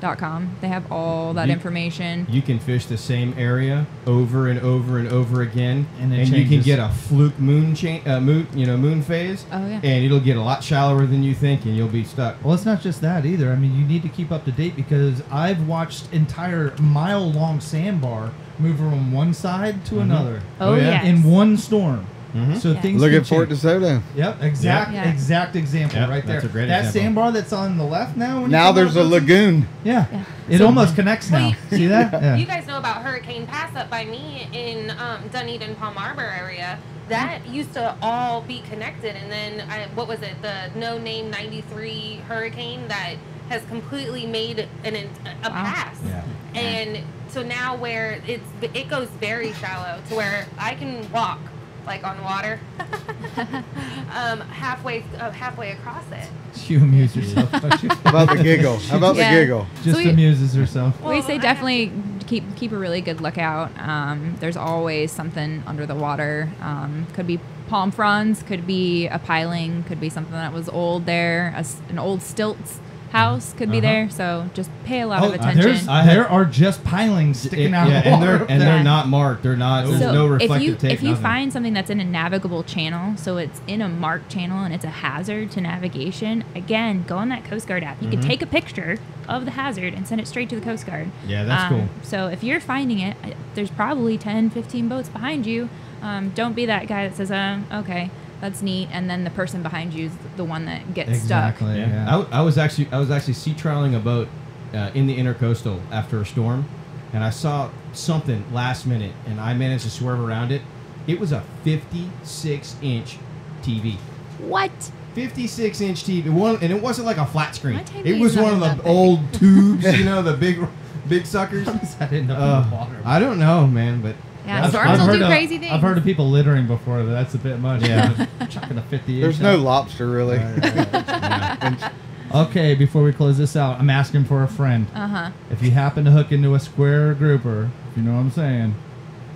NOAA.com. They have all that You- information. You can fish the same area over and over and over again, And it you can get a fluke moon chain, uh, moon, you know, moon phase. Oh, yeah. And it'll get a lot shallower than you think, and you'll be stuck. Well, it's not just that either. I mean, you need to keep up to date because I've watched entire mile long sandbar move from one side to another Oh, Oh, yeah. yes. in one storm. Mhm. So Yeah. things Look can at Fort change. DeSoto. Yep, exact, Yeah. exact example Yep, right there. that's a great that example. sandbar that's on the left now. When Now there's out, a lagoon. Yeah, Yeah. it So- almost connects Well, now. you- <laughs> See that? Yeah. You guys know about Hurricane Pass up by me in um, Dunedin, Palm Harbor area. That used to all be connected, and then I, what was it? The No Name '93 hurricane that has completely made an a Wow. pass. Yeah. And so now where it's it goes very shallow to where I can walk like on water, <laughs> um, halfway uh, halfway across it. <laughs> You amuse yourself. How <laughs> about the giggle? How about Yeah. the giggle? Just we- amuses herself. we say definitely keep keep a really good lookout. Um, there's always something under the water. Um, could be palm fronds, could be a piling, could be something that was old there. A s an old stilts house could be Uh-huh. there. So just pay a lot Oh, of uh, attention. there's, I had- there are just pilings sticking It- out yeah, of the and they're and they're not marked. They're not. There's so no if reflective you tape. if you nothing. find something that's in a navigable channel, so it's in a marked channel and it's a hazard to navigation, again, go on that Coast Guard app. You can take a picture of the hazard and send it straight to the Coast Guard. Yeah, that's Um, cool. So if you're finding it, I- there's probably 10, 15 boats behind you. Um, don't be that guy that says, uh, okay, that's neat, and then the person behind you is the one that gets stuck. exactly. Yeah. Yeah. I, w- I was actually I was actually sea trialing a boat uh, in the intercoastal after a storm, and I saw something last minute, and I managed to swerve around it. It was a 56 inch TV. What? 56 inch TV. One, and it wasn't like a flat screen. My TV It is was one of that the big. old <laughs> tubes, you know, the big, big suckers. <laughs> How does that end up Uh, in the water? I don't know, man, but Yeah, I've- storms I've will heard do of- crazy things. I've heard of people littering before. But that's a bit much. Yeah. <laughs> chucking a fifty. There's no lobster really. <laughs> Okay, before we close this out, I'm asking for a friend. Uh huh. If you happen to hook into a square grouper, if you know what I'm saying,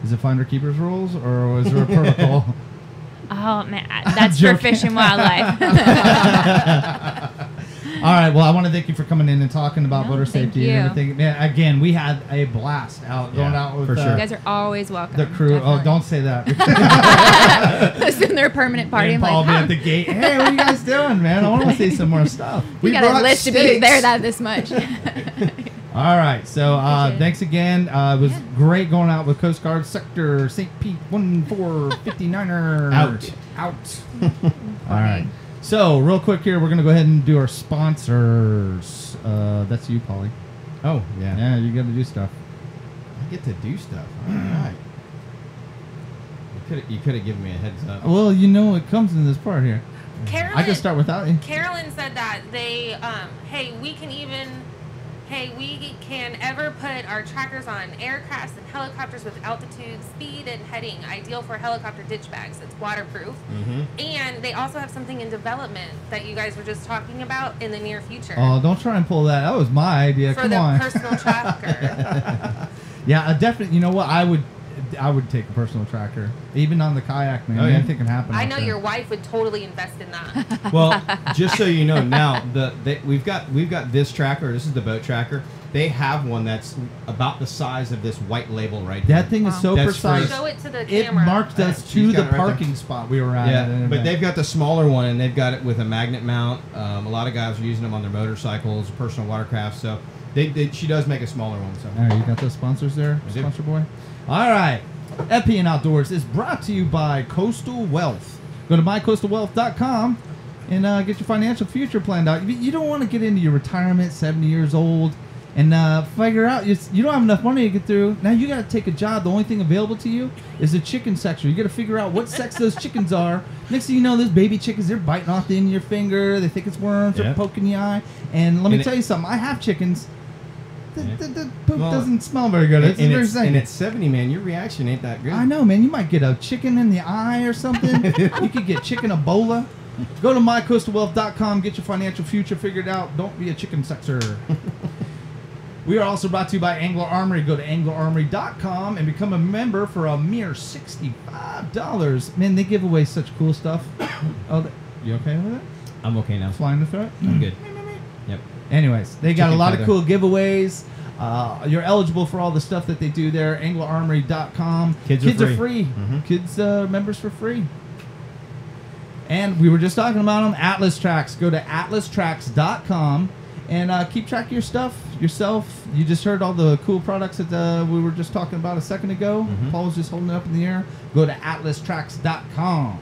is it finder keepers rules or is there a protocol? <laughs> Oh man, that's for joking. fish and wildlife. All right. Well, I want to thank you for coming in and talking about No, motor thank safety and you. everything. Man, again, we had a blast out going Yeah, out with for uh, you guys are always welcome. the crew. Oh, don't say that. <laughs> Listen, their permanent party. and I'm Paul like, be huh, at the gate. Hey, what are you guys doing, man? I want to see some more stuff. <laughs> we got a brought list to be steaks. there that this much. <laughs> All right. So uh, thanks again. Uh, it was Yeah. great going out with Coast Guard Sector St. Pete 1459er. Out. Out. All right. So real quick here, we're gonna go ahead and do our sponsors. Uh, that's you, Polly. Oh yeah. Yeah, you got to do stuff. I get to do stuff. All right. You could you could have given me a heads up. Well, you know it comes in this part here. Carolyn, I can start without you. Carolyn said that they, um, hey, we can even, hey, we can ever put our trackers on aircrafts and helicopters with altitude, speed, and heading. Ideal for helicopter ditch bags. It's waterproof. Mm-hmm. And they also have something in development that you guys were just talking about in the near future Oh, don't try and pull that. That was my idea. for Come the on. personal tracker. <laughs> yeah, uh, definitely. You know what? I would, I would take a personal tracker, even on the kayak, man. Oh, yeah. Anything can happen. I know there. your wife would totally invest in that. <laughs> Well, just so you know, now the they, we've got we've got this tracker. This is the boat tracker. They have one that's about the size of this white label right here. That thing is so That's for- precise. Show it to the It camera. marked us She's to the it right there. parking spot we were at. Yeah, but event. they've got the smaller one, and they've got it with a magnet mount. Um, a lot of guys are using them on their motorcycles, personal watercraft. So they, they, she does make a smaller one. So All right, you got those sponsors there, sponsor boy. All right, FPN Outdoors is brought to you by Coastal Wealth. Go to mycoastalwealth.com and uh, get your financial future planned out. You- don't want to get into your retirement, seventy years old, and uh, figure out you, you don't have enough money to get through. Now you got to take a job. The only thing available to you is the chicken section. You got to figure out what sex those chickens are. Next thing you know, those baby chickens they're biting off the end of your finger. They think it's worms. Yeah. They're poking the eye. And let me And tell you something. I have chickens. The, the, the poop Well, doesn't smell very good. It's and it's, and it's seventy, man. Your reaction ain't that good. I know, man. You might get a chicken in the eye or something. <laughs> you could get chicken Ebola. Go to mycoastalwealth.com. Get your financial future figured out. Don't be a chicken sexer. <laughs> we are also brought to you by Angler Armory. Go to anglerarmory.com and become a member for a mere $65. Man, they give away such cool stuff. <coughs> oh, you okay with it? I'm okay now. Flying the threat? I'm good. Anyways, they got a Chicken lot of cool giveaways. Uh, you're eligible for all the stuff that they do there. AnglerArmory.com. Kids are free. Mhm. Kids uh, members for free. And we were just talking about them. Atlas Trax. Go to atlastrax.com and uh, keep track of your stuff yourself. You just heard all the cool products that uh, we were just talking about a second ago. Mhm. Paul was just holding it up in the air. Go to atlastrax.com.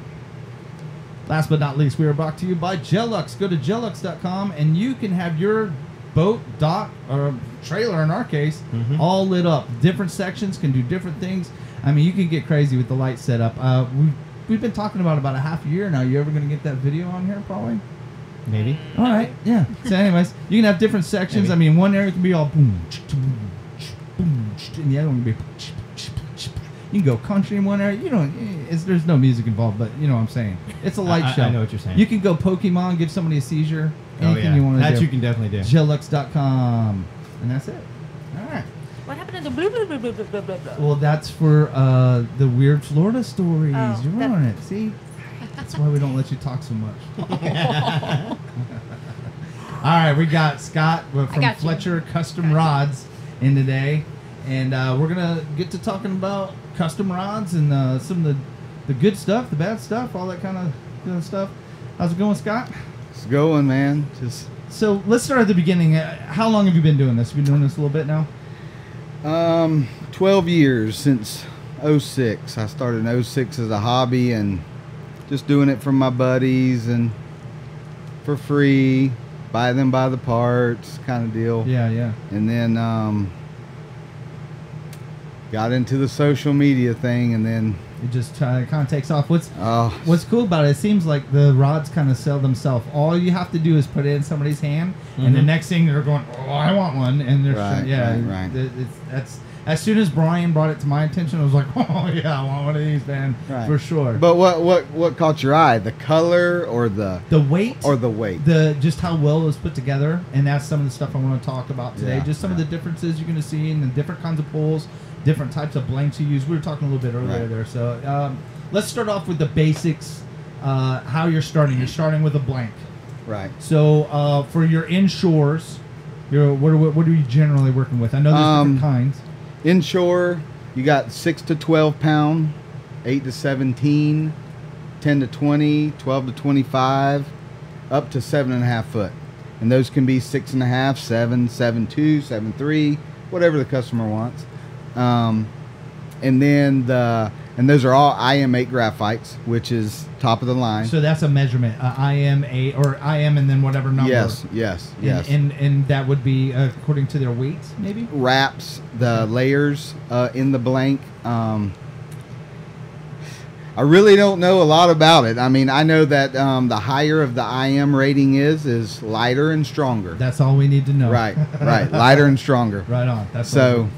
Last but not least, we are brought to you by Jellux. Go to jellux.com and you can have your boat, dock, or trailer in our case, Mhm. all lit up. Different sections can do different things. I mean, you can get crazy with the light setup. Uh, we, we've been talking about about a half a year now. You ever going to get that video on here, probably? Maybe. All right, yeah. So, anyways, you can have different sections. Maybe. I mean, one area can be all boom, boom, boom, and the other one can be. You can go country in one area. You don't. It's, there's no music involved, but you know what I'm saying. It's a light I- I- show. I know what you're saying. You can go Pokemon, give somebody a seizure. Oh Anything yeah. you want to that do. you can definitely do. Jellux.com, and that's it. All right. what happened to the blah, blah, blah, blah, blah, blah, blah? Well, that's for uh, the weird Florida stories. Oh, You're that- on it. See, that's why we don't let you talk so much. <laughs> <laughs> All right, we got Scott uh, from got. Fletcher Custom Rods in today, and uh, we're gonna get to talking about custom rods and uh, some of the the good stuff, the bad stuff, all that kind of good stuff. How's it going, Scott? It's going, man. Just So let's start at the beginning. Uh, how long have you been doing this? You've been doing this a little bit now. um, 12 years since 06. I started in 06 as a hobby and just doing it for my buddies and for free, buy them by the parts kind of deal. Yeah, yeah. And then um, got into the social media thing and then It just uh, kind of takes off. What's oh, What's cool about it, it seems like the rods kind of sell themselves. All you have to do is put it in somebody's hand, and the Mhm. next thing they're going, "Oh, I want one," and they're Right, yeah, right, right. th- It's, that's as soon as Brian brought it to my attention, I was like, <laughs> "Oh yeah, I want one of these, man, Right. for sure." But what what what caught your eye? The color or the the weight, or the weight? the just how well it was put together, and that's some of the stuff I want to talk about today. Yeah, just some of the differences you're going to see in the different kinds of pulls, different types of blanks you use. We were talking a little bit earlier Right. there, so um, let's start off with the basics. Uh, how you're starting? You're starting with a blank. Right. So uh, for your inshores, your what are what are you generally working with? I know there's Um, different kinds. Inshore, you got six to twelve pound, eight to 17, 10 to 20, 12 to twenty-five, up to seven and a half foot, and those can be six and a half, seven, seven two, seven three, whatever the customer wants. Um, and then the and those are all IM8 graphites, which is top of the line. So that's a measurement. Uh, IM8 or IM and then whatever number. yes, yes, And, yes. and and that would be according to their weights, maybe. wraps, the layers uh, in the blank. Um, I really don't know a lot about it. I mean, I know that um, the higher of the IM rating is, is lighter and stronger. That's all we need to know. Right, right, lighter and stronger. <laughs> Right on. That's So-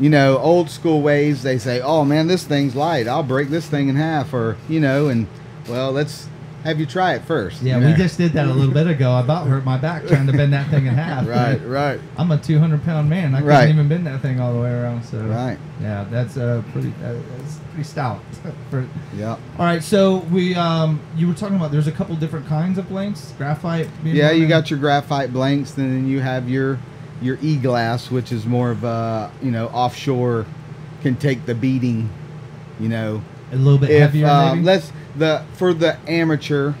what I'm looking for. You know, old school ways, they say, "Oh man, this thing's light. I'll break this thing in half," or you know, and well, let's have you try it first. Yeah, we just did that a little bit ago. I about hurt my back trying to bend that thing in <laughs> half. right, right, I'm a 200 pound man. I couldn't even bend that thing all the way around. So right. yeah, that's uh, pretty. Uh, that's pretty stout. <laughs> For, Yeah. all right, so we um, you were talking about there's a couple different kinds of blanks, graphite. Yeah, you got your graphite blanks, and then you have your your e glass, which is more of a you know offshore, can take the beating. You know, a little bit if heavier. uh, maybe? let's the for the amateur.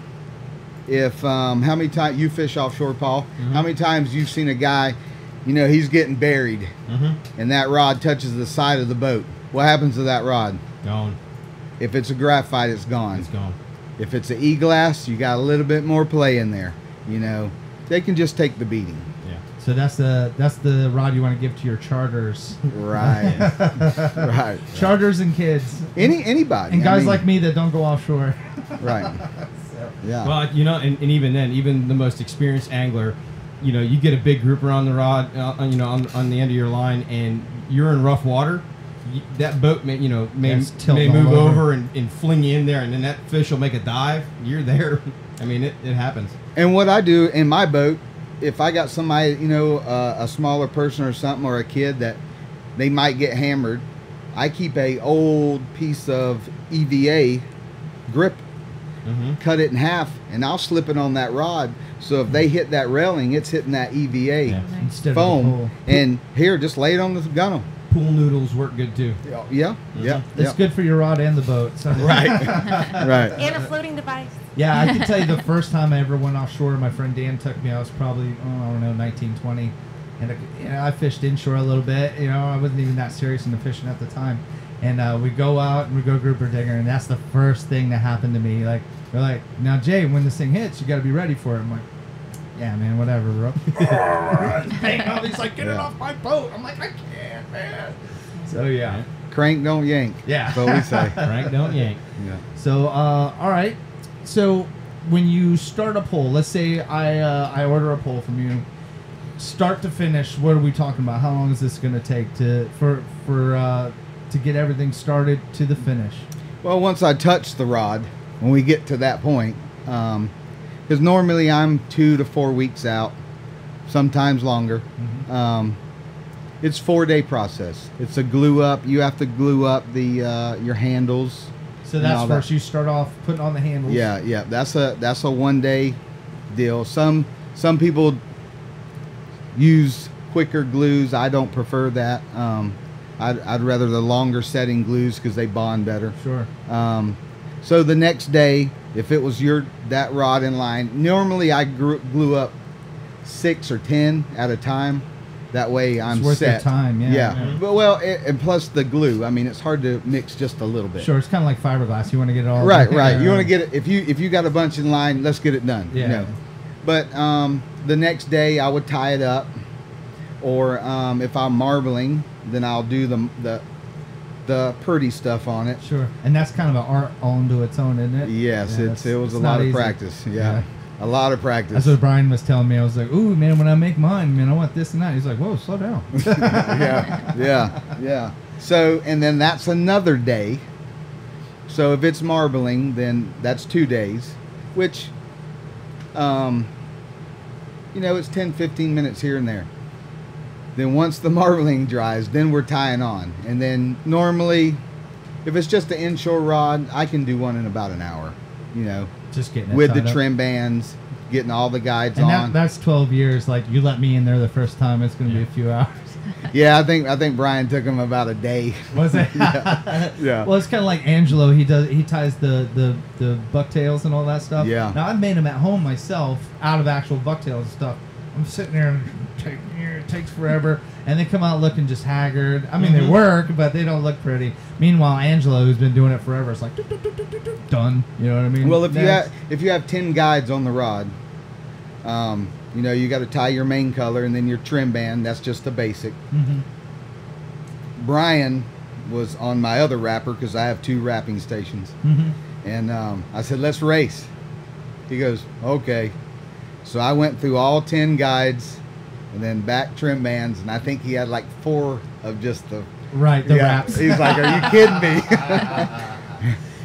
If um, how many times you fish offshore, Paul? Mm-hmm. How many times you've seen a guy, you know, he's getting buried, Mm-hmm. and that rod touches the side of the boat. What happens to that rod? Gone. If it's a graphite, it's gone. It's gone. If it's an e-glass, you got a little bit more play in there. You know, they can just take the beating. Yeah. so that's the that's the rod you want to give to your charters, Right. <laughs> right. charters and kids, Any anybody. and I guys mean, like me that don't go offshore. Right. <laughs> Yeah. Well, you know, and, and even then, even the most experienced angler, you know, you get a big grouper on the rod, uh, you know, on, on the end of your line, and you're in rough water. that boat may, you know, may, Yeah, may move over. over, and, and fling you in there, and then that fish will make a dive. You're there. <laughs> I mean, it, it happens. and what I do in my boat, if I got somebody, you know, uh, a smaller person or something, or a kid that they might get hammered, I keep a old piece of EVA grip, Mm-hmm. cut it in half, and I'll slip it on that rod. So if they hit that railing, it's hitting that EVA Yeah. Instead of the foam. And here, just lay it on the gunnel. Pool noodles work good too. Yeah, yeah, yeah. It's good for your rod and the boat. So. <laughs> Right, <laughs> right. And a floating device. Yeah, I can tell you the <laughs> first time I ever went offshore, my friend Dan took me. I was probably, oh, I don't know, 1920. And uh, you know, I fished inshore a little bit. You know, I wasn't even that serious into fishing at the time. And uh, we go out and we go grouper digger, and that's the first thing that happened to me. Like, they're like, now, Jay, when this thing hits, you got to be ready for it. I'm like, yeah, man, whatever, bro. <laughs> Bang, <laughs> He's like, get it Yeah. off my boat. I'm like, I can't, man. So, yeah. Crank, don't yank. Yeah. That's what we say. <laughs> Frank, don't yank. Yeah. So, uh, all right. So, when you start a pole, let's say I uh, I order a pole from you, start to finish. What are we talking about? How long is this going to take to for for uh, to get everything started to the finish? Well, once I touch the rod, when we get to that point, because normally I'm two to four weeks out, sometimes longer. Um, it's four day process. It's a glue up. You have to glue up the uh, your handles. So that's all that. first. You start off putting on the handles. Yeah, yeah. That's a that's a one day deal. Some some people use quicker glues. I don't prefer that. Um, I'd, I'd rather the longer setting glues because they bond better. Sure. Um, so the next day, if it was your that rod in line, normally I gru- glue up six or ten at a time. That way I'm worth your set. time, yeah. Yeah. But well, it, and plus the glue. I mean, it's hard to mix just a little bit. Sure. It's kind of like fiberglass. You want to get it all. Right, right. You want to get it if you if you got a bunch in line, let's get it done. Yeah. You know. But um, the next day I would tie it up, or um, if I'm marbling, then I'll do the the the pretty stuff on it. Sure. And that's kind of an art all into its own, isn't it? Yes, Yeah, it's it was a it's not lot of easy. practice. Yeah. Yeah. a lot of practice. That's what Brian was telling me. I was like, "Ooh, man, when I make mine, man, I want this and that." He's like, "Whoa, slow down." <laughs> yeah, yeah, yeah. So, and then that's another day. So if it's marbling, then that's two days, which, um, you know, it's 10, 15 minutes here and there. Then once the marbling dries, then we're tying on. And then normally, if it's just an inshore rod, I can do one in about an hour, you know, Just getting with the up. trim bands, getting all the guides And on. that, that's 12 years. Like you let me in there the first time, it's going to be a few hours. <laughs> yeah, I think I think Brian took him about a day. Was it? <laughs> Yeah. <laughs> Yeah. Well, it's kind of like Angelo. He does. He ties the the the bucktails and all that stuff. Yeah. Now I've made them at home myself, out of actual bucktails and stuff. I'm sitting there and take, it takes forever, and they come out looking just haggard. I mean, they work, but they don't look pretty. Meanwhile, Angelo, who's been doing it forever, it's like done. You know what I mean? Well, if you have if you have ten guides on the rod, um, you know you got to tie your main color and then your trim band. That's just the basic. Mhm. Brian was on my other wrapper because I have two wrapping stations, Mhm. and um, I said, "Let's race." He goes, "Okay." So I went through all ten guides, and then back trim bands, and I think he had like four of just the. right, the Yeah. wraps. He's like, "Are you kidding me?" <laughs>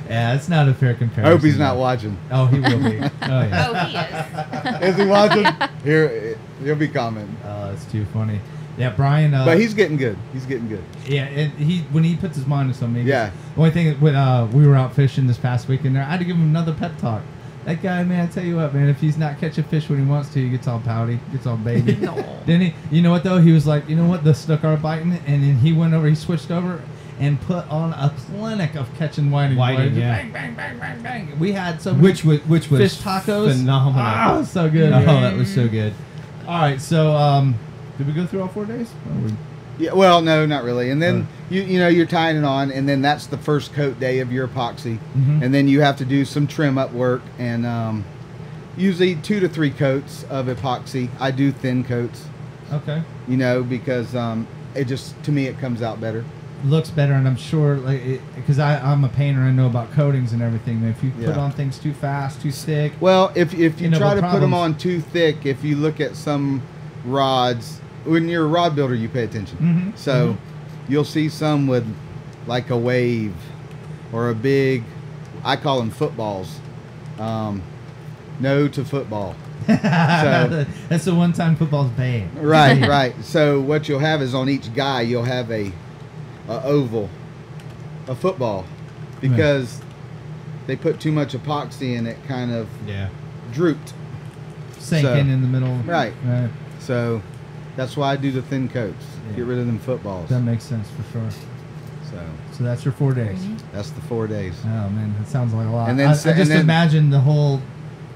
yeah, it's not a fair comparison. I hope he's not watching. Oh, he will be. Oh yeah. Oh, he is. <laughs> Is he watching? <laughs> Here, he'll be commenting. Oh, that's too funny. Yeah, Brian. Uh, But he's getting good. He's getting good. Yeah, and he when he puts his mind to something. Yeah. The only thing is when uh, we were out fishing this past weekend, there I had to give him another pep talk. That guy, man, I tell you what, man, if he's not catching fish when he wants to, he gets all pouty, gets all baby. <laughs> No. Then he, you know what though? He was like, you know what, the snook are biting, and then he went over, he switched over, and put on a clinic of catching whiting. Whiting, yeah. Bang, bang, bang, bang, bang. We had so many Which was which was fish tacos. phenomenal. Ah, so good. Oh, that was so good. All right, so um, did we go through all four days? Yeah, well, no, not really. And then Uh. you you know you're tying it on, and then that's the first coat day of your epoxy, Mhm. and then you have to do some trim up work, and um, usually two to three coats of epoxy. I do thin coats, Okay. you know, because um, it just to me it comes out better. looks better, and I'm sure, like, because I I'm a painter, I know about coatings and everything. If you put Yeah. on things too fast, too thick, Well, if if you, You know, try to put them on too thick, if you look at some rods, when you're a rod builder, you pay attention. Mhm, So you'll see some with like a wave or a big, I call them footballs. Um, no to football. <laughs> that's the one time football's bad. Right, <laughs> right. So what you'll have is on each guy you'll have a, a oval, a football, because they put too much epoxy in it kind of Yeah. drooped. Sinking So- in the middle. Right. Right. So that's why I do the thin coats. Yeah. Get rid of them footballs. That makes sense for sure. So So that's your four days. Mm-hmm. that's the four days. Oh man, that sounds like a lot. And then I, I just and then- imagine the whole,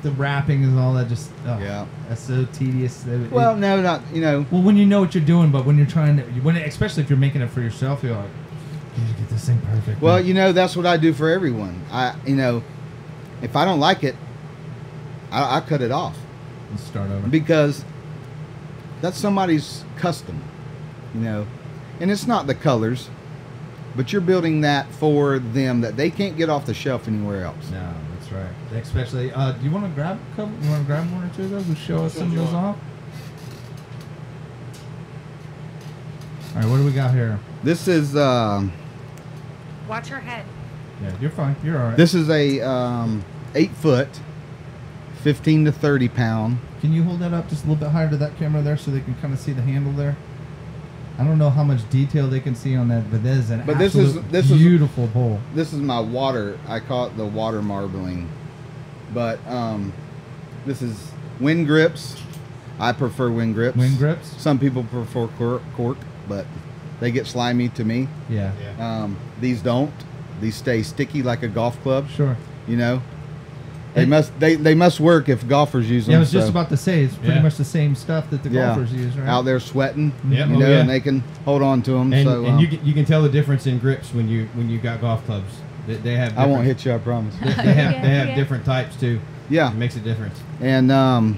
the wrapping and all that. Just oh, Yeah. that's so tedious. It- it- Well, no, not you know. well, when you know what you're doing, but when you're trying to, when especially if you're making it for yourself, you're like, you need to get this thing perfect. Well, man." you know that's what I do for everyone. I you know, if I don't like it, I, I cut it off Let's start over. because that's somebody's custom, you know, and it's not the colors, but you're building that for them that they can't get off the shelf anywhere else. No, that's right. Especially, uh, do you want to grab a couple? You want to grab one or two of those? We'll show us some of those off. All right, what do we got here? This is um, Watch her head. Yeah, you're fine. You're all right. this is a um, eight foot, fifteen to thirty pound. Can you hold that up just a little bit higher to that camera there so they can kind of see the handle there? I don't know how much detail they can see on that, but that is an But this is- absolute this is- beautiful pole. This is my water. I call it the water marbling, but um, this is Winn grips. I prefer Winn grips. Winn grips? Some people prefer cork, cork but they get slimy to me. Yeah, Um, these don't. These stay sticky like a golf club. sure. You know, they <laughs> must they, they must work if golfers use them. Yeah, I was just so, about to say it's pretty Yeah. much the same stuff that the yeah, golfers use, right? out there sweating. Yep. You Oh, yeah. and they can hold on to them. And, so and um, you can, you can tell the difference in grips when you when you got golf clubs. They, they have. I won't hit you. I promise. They, they have Yeah, <laughs> they have yeah. different types too. Yeah. It makes a difference. And um,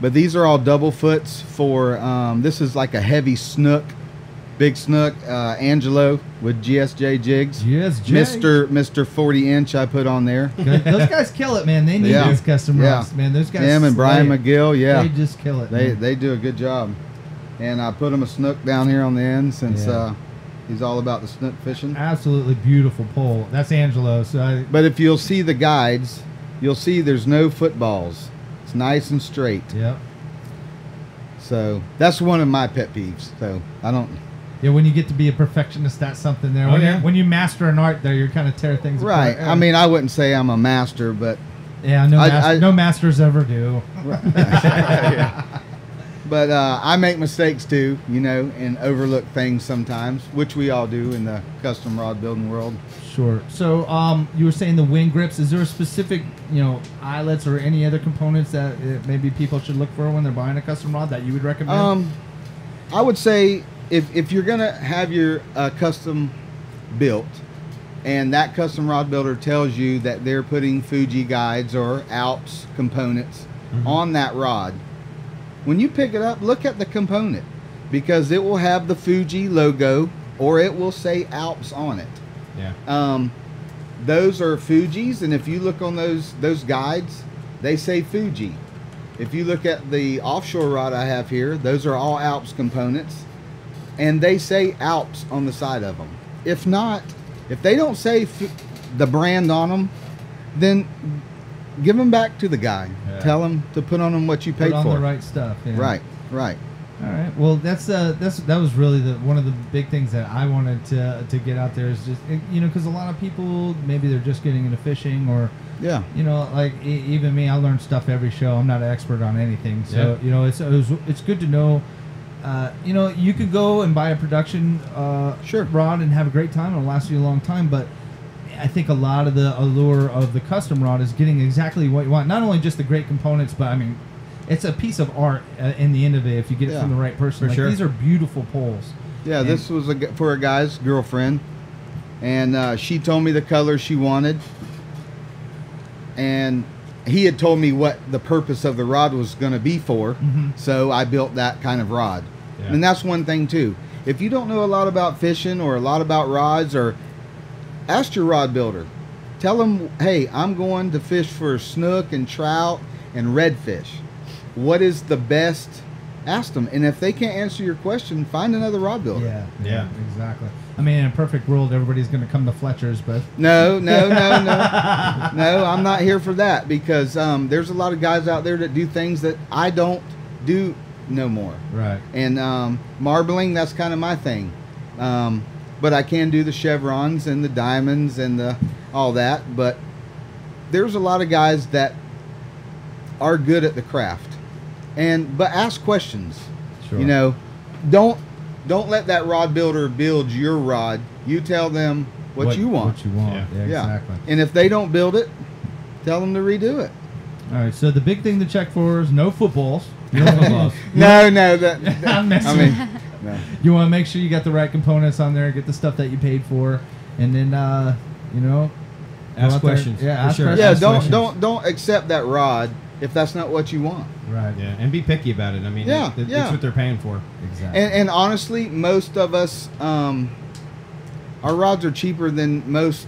but these are all double foots for um, this is like a heavy snook, big snook. Uh, Angelo with GSJ jigs. Yes, Mister Mister Forty inch I put on there. Those guys kill it, man. They need Yeah. these custom Yeah. rocks, man. Those guys. Them and Brian it. McGill. Yeah, They just kill it. they man. they do a good job. And I put him a snook down here on the end since Yeah. uh, he's all about the snook fishing. absolutely beautiful pole. That's Angelo. So I, But if you'll see the guides, you'll see there's no footballs. It's nice and straight. yep. So that's one of my pet peeves. So I don't. Yeah, when you get to be a perfectionist, that's something there. Oh, when, yeah. you when you master an art, there, you kind of tear things Right. apart. Right. I mean, I wouldn't say I'm a master, but yeah, no, I- mas- I- no masters ever do. <laughs> <laughs> But uh, I make mistakes too, you know, and overlook things sometimes, which we all do in the custom rod building world. Sure. So, um, you were saying the Winn grips. Is there a specific, you know, eyelets or any other components that uh, maybe people should look for when they're buying a custom rod that you would recommend? Um, I would say if, if you're gonna have your uh, custom built, and that custom rod builder tells you that they're putting Fuji guides or Alps components on that rod, when you pick it up, look at the component because it will have the Fuji logo or it will say Alps on it. Yeah. Um, those are Fuji's, and if you look on those those guides, they say Fuji. If you look at the offshore rod I have here, those are all Alps components, and they say Alps on the side of them. If not, if they don't say the brand on them, then give them back to the guy. Yeah. Tell him to put on them what you Put paid on for. the right stuff. yeah. right, right. All right. Well, that's uh, that's that was really the one of the big things that I wanted to to get out there is just you know because a lot of people maybe they're just getting into fishing or Yeah. you know like e- even me I learn stuff every show. I'm not an expert on anything, so you know it's it was, it's good to know. Uh, you know, you could go and buy a production uh, Sure. rod and have a great time. It'll last you a long time, but I think a lot of the allure of the custom rod is getting exactly what you want. Not only just the great components, but I mean, it's a piece of art uh, in the end of it if you get it from the right person. Like, sure. These are beautiful poles. Yeah, And- this was a, for a guy's girlfriend, and uh, she told me the color she wanted, and he had told me what the purpose of the rod was going to be for. Mhm. So I built that kind of rod, Yeah. and that's one thing too. If you don't know a lot about fishing or a lot about rods, or ask your rod builder, tell them, "Hey, I'm going to fish for snook and trout and redfish. What is the best?" Ask them, and if they can't answer your question, find another rod builder. Yeah, Yeah. exactly. I mean, in a perfect world, everybody's going to come to Fletcher's, but No, no, no, no, <laughs> no. I'm not here for that because um, there's a lot of guys out there that do things that I don't do no more. right. And um, marbling, that's kind of my thing. Um, but I can do the chevrons and the diamonds and the all that. But there's a lot of guys that are good at the craft. And but ask questions. Sure. You know, don't don't let that rod builder build your rod. You tell them what, you want. What you want. Yeah. Yeah, Yeah. exactly. And if they don't build it, tell them to redo it. All right. So the big thing to check for is no footballs. No <laughs> footballs. No, no, that. <laughs> that- I'm messing I mean, no. You want to make sure you got the right components on there, get the stuff that you paid for, and then uh, you know, Ask out there- questions. Yeah, ask sure. questions. yeah, Ask don't questions. don't don't accept that rod if that's not what you want. Right. Yeah, and be picky about it. I mean, Yeah, it, it- yeah. it's what they're paying for. Exactly. And, and honestly, most of us, um, our rods are cheaper than most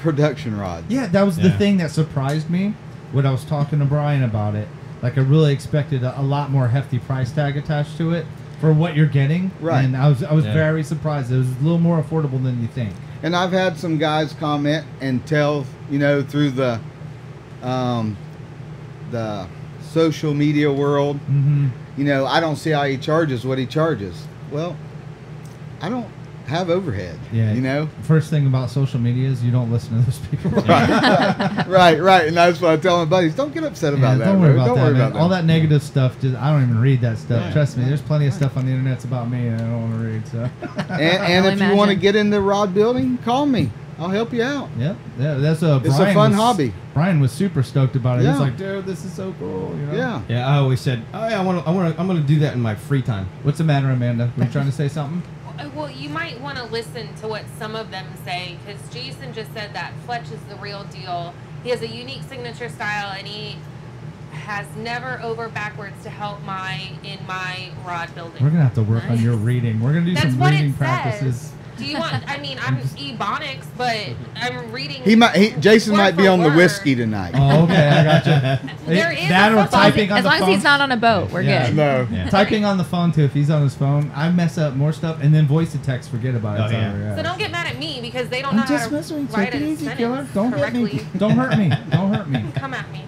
production rods. Yeah, that was the thing that surprised me when I was talking to Brian about it. Like I really expected a, a lot more hefty price tag attached to it for what you're getting. Right. And I was I was Yeah. very surprised. It was a little more affordable than you think. And I've had some guys comment and tell, you know, through the um, the social media world, Mm-hmm. you know, I don't see how he charges what he charges. Well, I don't have overhead. Yeah. You know? First thing about social media is you don't listen to those <laughs> people. right, right. right. And that's what I tell my buddies. Don't get upset about Yeah, that. don't worry about don't that. worry man. about All that negative stuff. Just I don't even read that stuff. Right. Trust me. There's plenty of stuff on the internet's about me, and I don't want to read. So. And, and I'll if you want to imagine. get into rod building, call me. I'll help you out. Yep. Yeah, that's a. It's a fun was- hobby. Brian was super stoked about it. Yeah. He's like, dude, this is so cool. You know? Yeah. Yeah, I always said, oh yeah, I want to, I want to, I'm going to do that in my free time. What's the matter, Amanda? Were you trying to say something? <laughs> Uh, Well, you might want to listen to what some of them say because Jason just said that Fletch is the real deal. He has a unique signature style and he has never over backwards to help my in my rod building. We're gonna have to work on your reading. We're gonna do That's some reading practices. says. Do you want? I mean, I'm ebonics, but I'm reading. He might. He, Jason word might be for on the whiskey tonight. Oh, okay, I got <laughs> you. There is that a or typing on as the long phone. as he's not on a boat, we're Yeah. good. No. Yeah. Typing on the phone too. If he's on his phone, I mess up more stuff, and then voice to text. Forget about it. Oh, It's yeah. yeah. So don't get mad at me because they don't I'm know just how to messing with you. write Take it a easy, sentence killer. Don't hit correctly. me. Don't hurt me. Don't hurt me. <laughs> Come at me.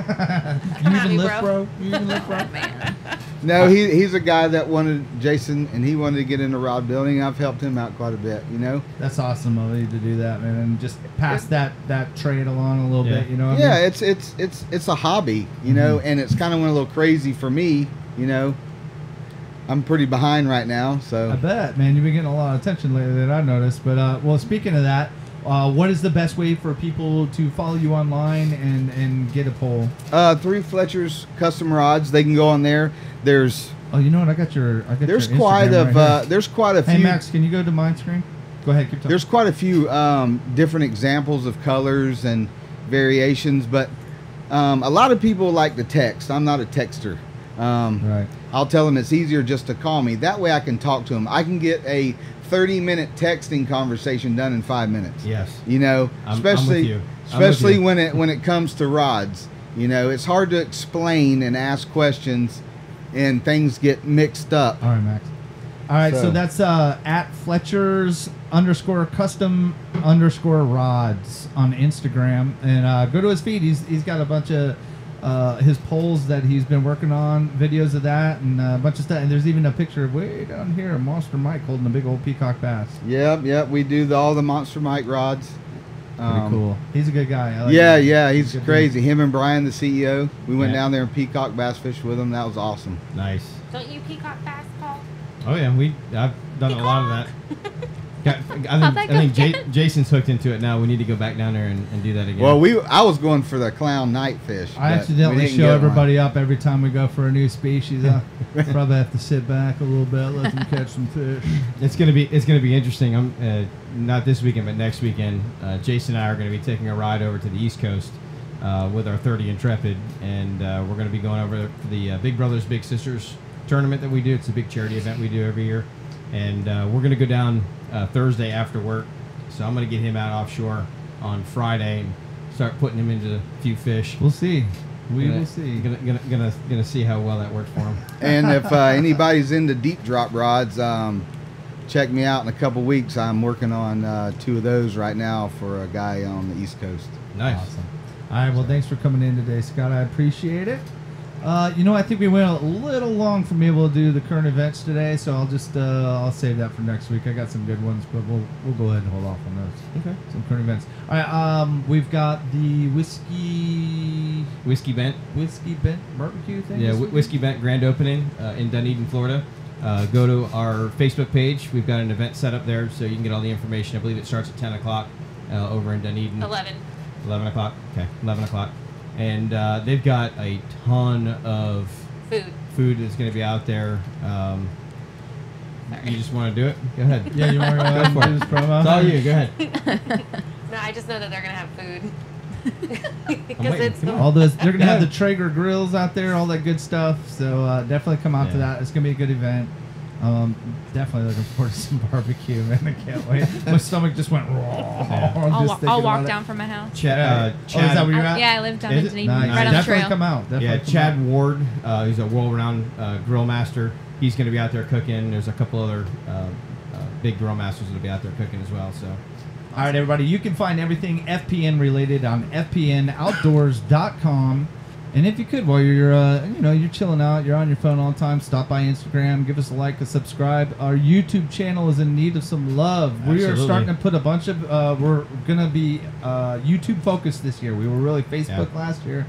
<laughs> you even lift, bro. bro. You even lift, bro. Oh, man. No, he, he's a guy that wanted Jason, and he wanted to get into rod building. I've helped him out quite a bit. You know. That's awesome of you to do that, man, and just pass that that trade along a little Yeah. bit. You know. what I Yeah, mean? it's it's it's it's a hobby, you know, Mhm. and it's kind of went a little crazy for me, you know, I'm pretty behind right now. So I bet, man. You've been getting a lot of attention lately that I noticed. But uh, well, speaking of that, uh, what is the best way for people to follow you online and and get a pole? uh, three Fletcher's custom rods. They can go on there. There's Oh, you know what? I got your. I got there's your quite Instagram of right uh, there's quite a few. Hey Max, can you go to my screen? Go ahead, keep talking. There's quite a few um, different examples of colors and variations, but um, a lot of people like to text. I'm not a texter. Um, right. I'll tell them it's easier just to call me. That way I can talk to them. I can get a 30 minute texting conversation done in five minutes. Yes. You know, I'm- especially. I'm with especially you. when it when it comes to rods. You know, it's hard to explain and ask questions, and things get mixed up. All right, Max. All right, so, So- that's uh, at Fletcher's underscore custom underscore rods on Instagram, and uh, go to his feed. He's he's got a bunch of uh, his poles that he's been working on, videos of that, and uh, a bunch of stuff. And there's even a picture of way down here, Monster Mike holding a big old peacock bass. Yep, yep. We do the, all the Monster Mike rods. Pretty Um, cool. He's a good guy. I like Yeah, him. yeah, he's a good crazy. Him and Brian, the CEO, we went Yeah. down there and peacock bass fish with him. That was awesome. Nice. Don't you peacock bass, Paul? Oh yeah, we I've done a lot of that. <laughs> Got- I think, I think Ja- again? Jason's hooked into it now. We need to go back down there and, and do that again. Well, we I was going for the clown knifefish. I accidentally show get everybody up every time we go for a new species. I <laughs> probably have to sit back a little bit, let them catch some fish. It's gonna be it's gonna be interesting. I'm uh, not this weekend, but next weekend. Uh, Jason and I are gonna be taking a ride over to the East Coast uh, with our 30 Intrepid, and uh, we're gonna be going over to the uh, Big Brothers Big Sisters tournament that we do. It's a big charity event we do every year, and uh, we're gonna go down uh, Thursday after work. So I'm gonna get him out offshore on Friday and start putting him into a few fish. We'll see. We Gonna- will see. Gonna, gonna, gonna, gonna see how well that works for him. <laughs> and if uh, anybody's into deep drop rods, um, check me out in a couple weeks. I'm working on uh, two of those right now for a guy on the East Coast. Nice. Awesome. All right. Well, thanks for coming in today, Scott. I appreciate it. Uh, you know, I think we went a little long from able to do the current events today, so I'll just uh, I'll save that for next week. I got some good ones, but we'll we'll go ahead and hold off on those. Okay. Some current events. All right. Um, we've got the whiskey Whiskey Bent. whiskey bent barbecue thing. Yeah, Wh- Whiskey Bent grand opening uh, in Dunedin, Florida. Uh, go to our Facebook page. We've got an event set up there, so you can get all the information. I believe it starts at 10 o'clock uh, over in Dunedin. 11. 11 o'clock. Okay, 11 o'clock. And uh, they've got a ton of Food. food that's going to be out there. Um, you just want to do it? Go ahead. Yeah, you want to go ahead Go for do it. this promo? It's all you. Go ahead. <laughs> No, I just know that they're going to have food. <laughs> <laughs> Because it's. Come on. All those they're gonna have the Traeger grills out there, all that good stuff. So uh, definitely come out to that. It's gonna be a good event. Um, definitely looking forward to some <laughs> barbecue, man. I can't wait. My <laughs> stomach just went raw. Yeah. <laughs> I'm I'll, wa- I'll walk about it. down from my house. Chad, uh, Oh, is that where you're Uh, at? yeah, I live down Is in it? Dunedin, Nice. right on the definitely trail. come out. Definitely Yeah, come Chad out. Ward. Uh, he's a world-renowned uh, grill master. He's going to be out there cooking. There's a couple other uh, uh, big grill masters that'll be out there cooking as well. So All right, everybody. You can find everything FPN related on FPNOutdoors.com. And if you could, while you're, uh, you know, you're chilling out, you're on your phone all the time, stop by Instagram, give us a like, a subscribe. Our YouTube channel is in need of some love. We are starting to put a bunch of, uh, we're gonna be uh, YouTube focused this year. We were really Facebook Yeah. last year.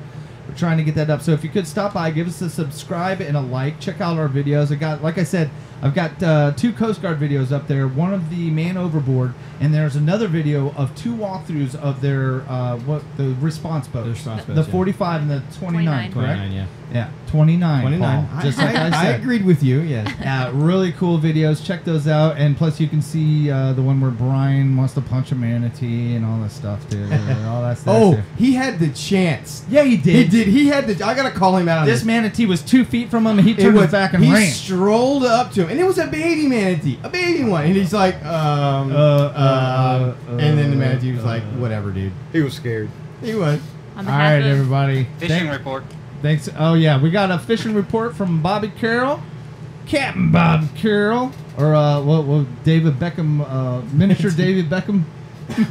We're trying to get that up. So if you could stop by, give us a subscribe and a like. Check out our videos. I got, like I said, I've got uh, two Coast Guard videos up there. One of the man overboard, and there's another video of two walkthroughs of their uh, what the response boat, The response the boats, yeah. 45 and the 29, 29. correct? 29, yeah. Yeah, 29. 29. Paul, just like I, I said. agreed with you. Yes. <laughs> Yeah, really cool videos. Check those out, and plus you can see uh, the one where Brian wants to punch a manatee and all that stuff too. <laughs> all that stuff. Oh, too. he had the chance. yeah, he did. He did. He had the. I gotta call him out. This this manatee was two feet from him, and he It turned was- his back and he ran. He strolled up to him, and it was a baby manatee, a baby one, and he's like, um, Uh, uh, uh, and then the uh, manatee was like, uh. whatever, dude. He was scared. He was. On All behalf right, of everybody. Fishing Thank- report. Thanks. Oh yeah, we got a fishing report from Bobby Carroll, Captain Bob Carroll, or uh, what? What? David Beckham, uh, miniature <laughs> David Beckham. <laughs>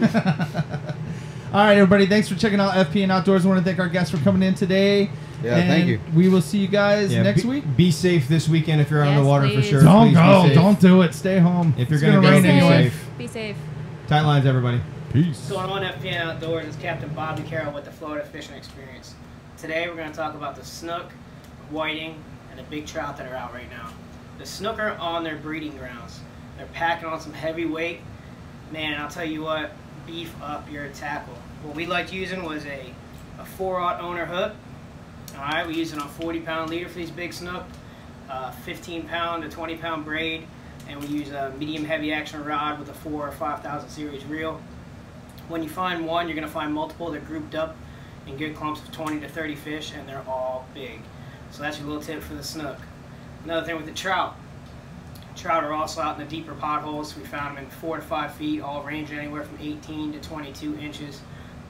All right, everybody. Thanks for checking out FPN Outdoors. I want to thank our guests for coming in today. Yeah, And thank you. We will see you guys Yeah, next be, week. Be safe this weekend if you're out on the water for sure. Don't Please be go. safe. Don't do it. Stay home. If you're It's gonna gonna go, rain be anyway. safe. Be safe. Tight lines, everybody. Peace. What's going on, FPN Outdoors? It's Captain Bobby Carroll with the Florida Fishing Experience. Today we're going to talk about the snook, whiting, and the big trout that are out right now. The snook are on their breeding grounds. They're packing on some heavy weight. Man, I'll tell you what, beef up your tackle. What we liked using was a, a 4-aught owner hook. All right, we use it on 40 pound leader for these big snook, uh, 15 pound to 20 pound braid, and we use a medium heavy action rod with a 4 or 5000 series reel. When you find one, you're gonna find multiple. They're grouped up in good clumps of 20 to 30 fish, and they're all big. So that's your little tip for the snook. Another thing with the trout. Trout are also out in the deeper potholes. We found them in four to five feet, all range anywhere from 18 to 22 inches.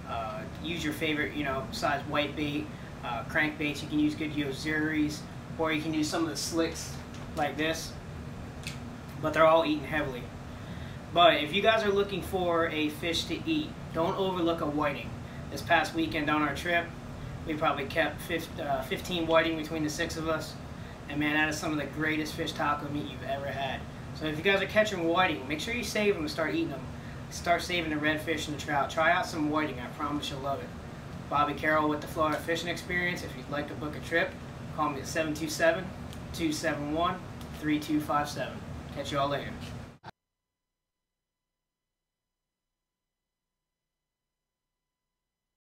Uh, use your favorite, you know, size white bait, uh, crankbaits. You can use good Yozuris, or you can use some of the slicks like this. But they're all eaten heavily. But if you guys are looking for a fish to eat, don't overlook a whiting. This past weekend on our trip, we probably kept 15, uh, 15 whiting between the six of us. And man, that is some of the greatest fish taco meat you've ever had. So if you guys are catching whiting, make sure you save them and start eating them. Start saving the redfish and the trout. Try out some whiting. I promise you'll love it. Bobby Carroll with the Florida Fishing Experience. If you'd like to book a trip, call me at 727 271 3257. Catch you all later.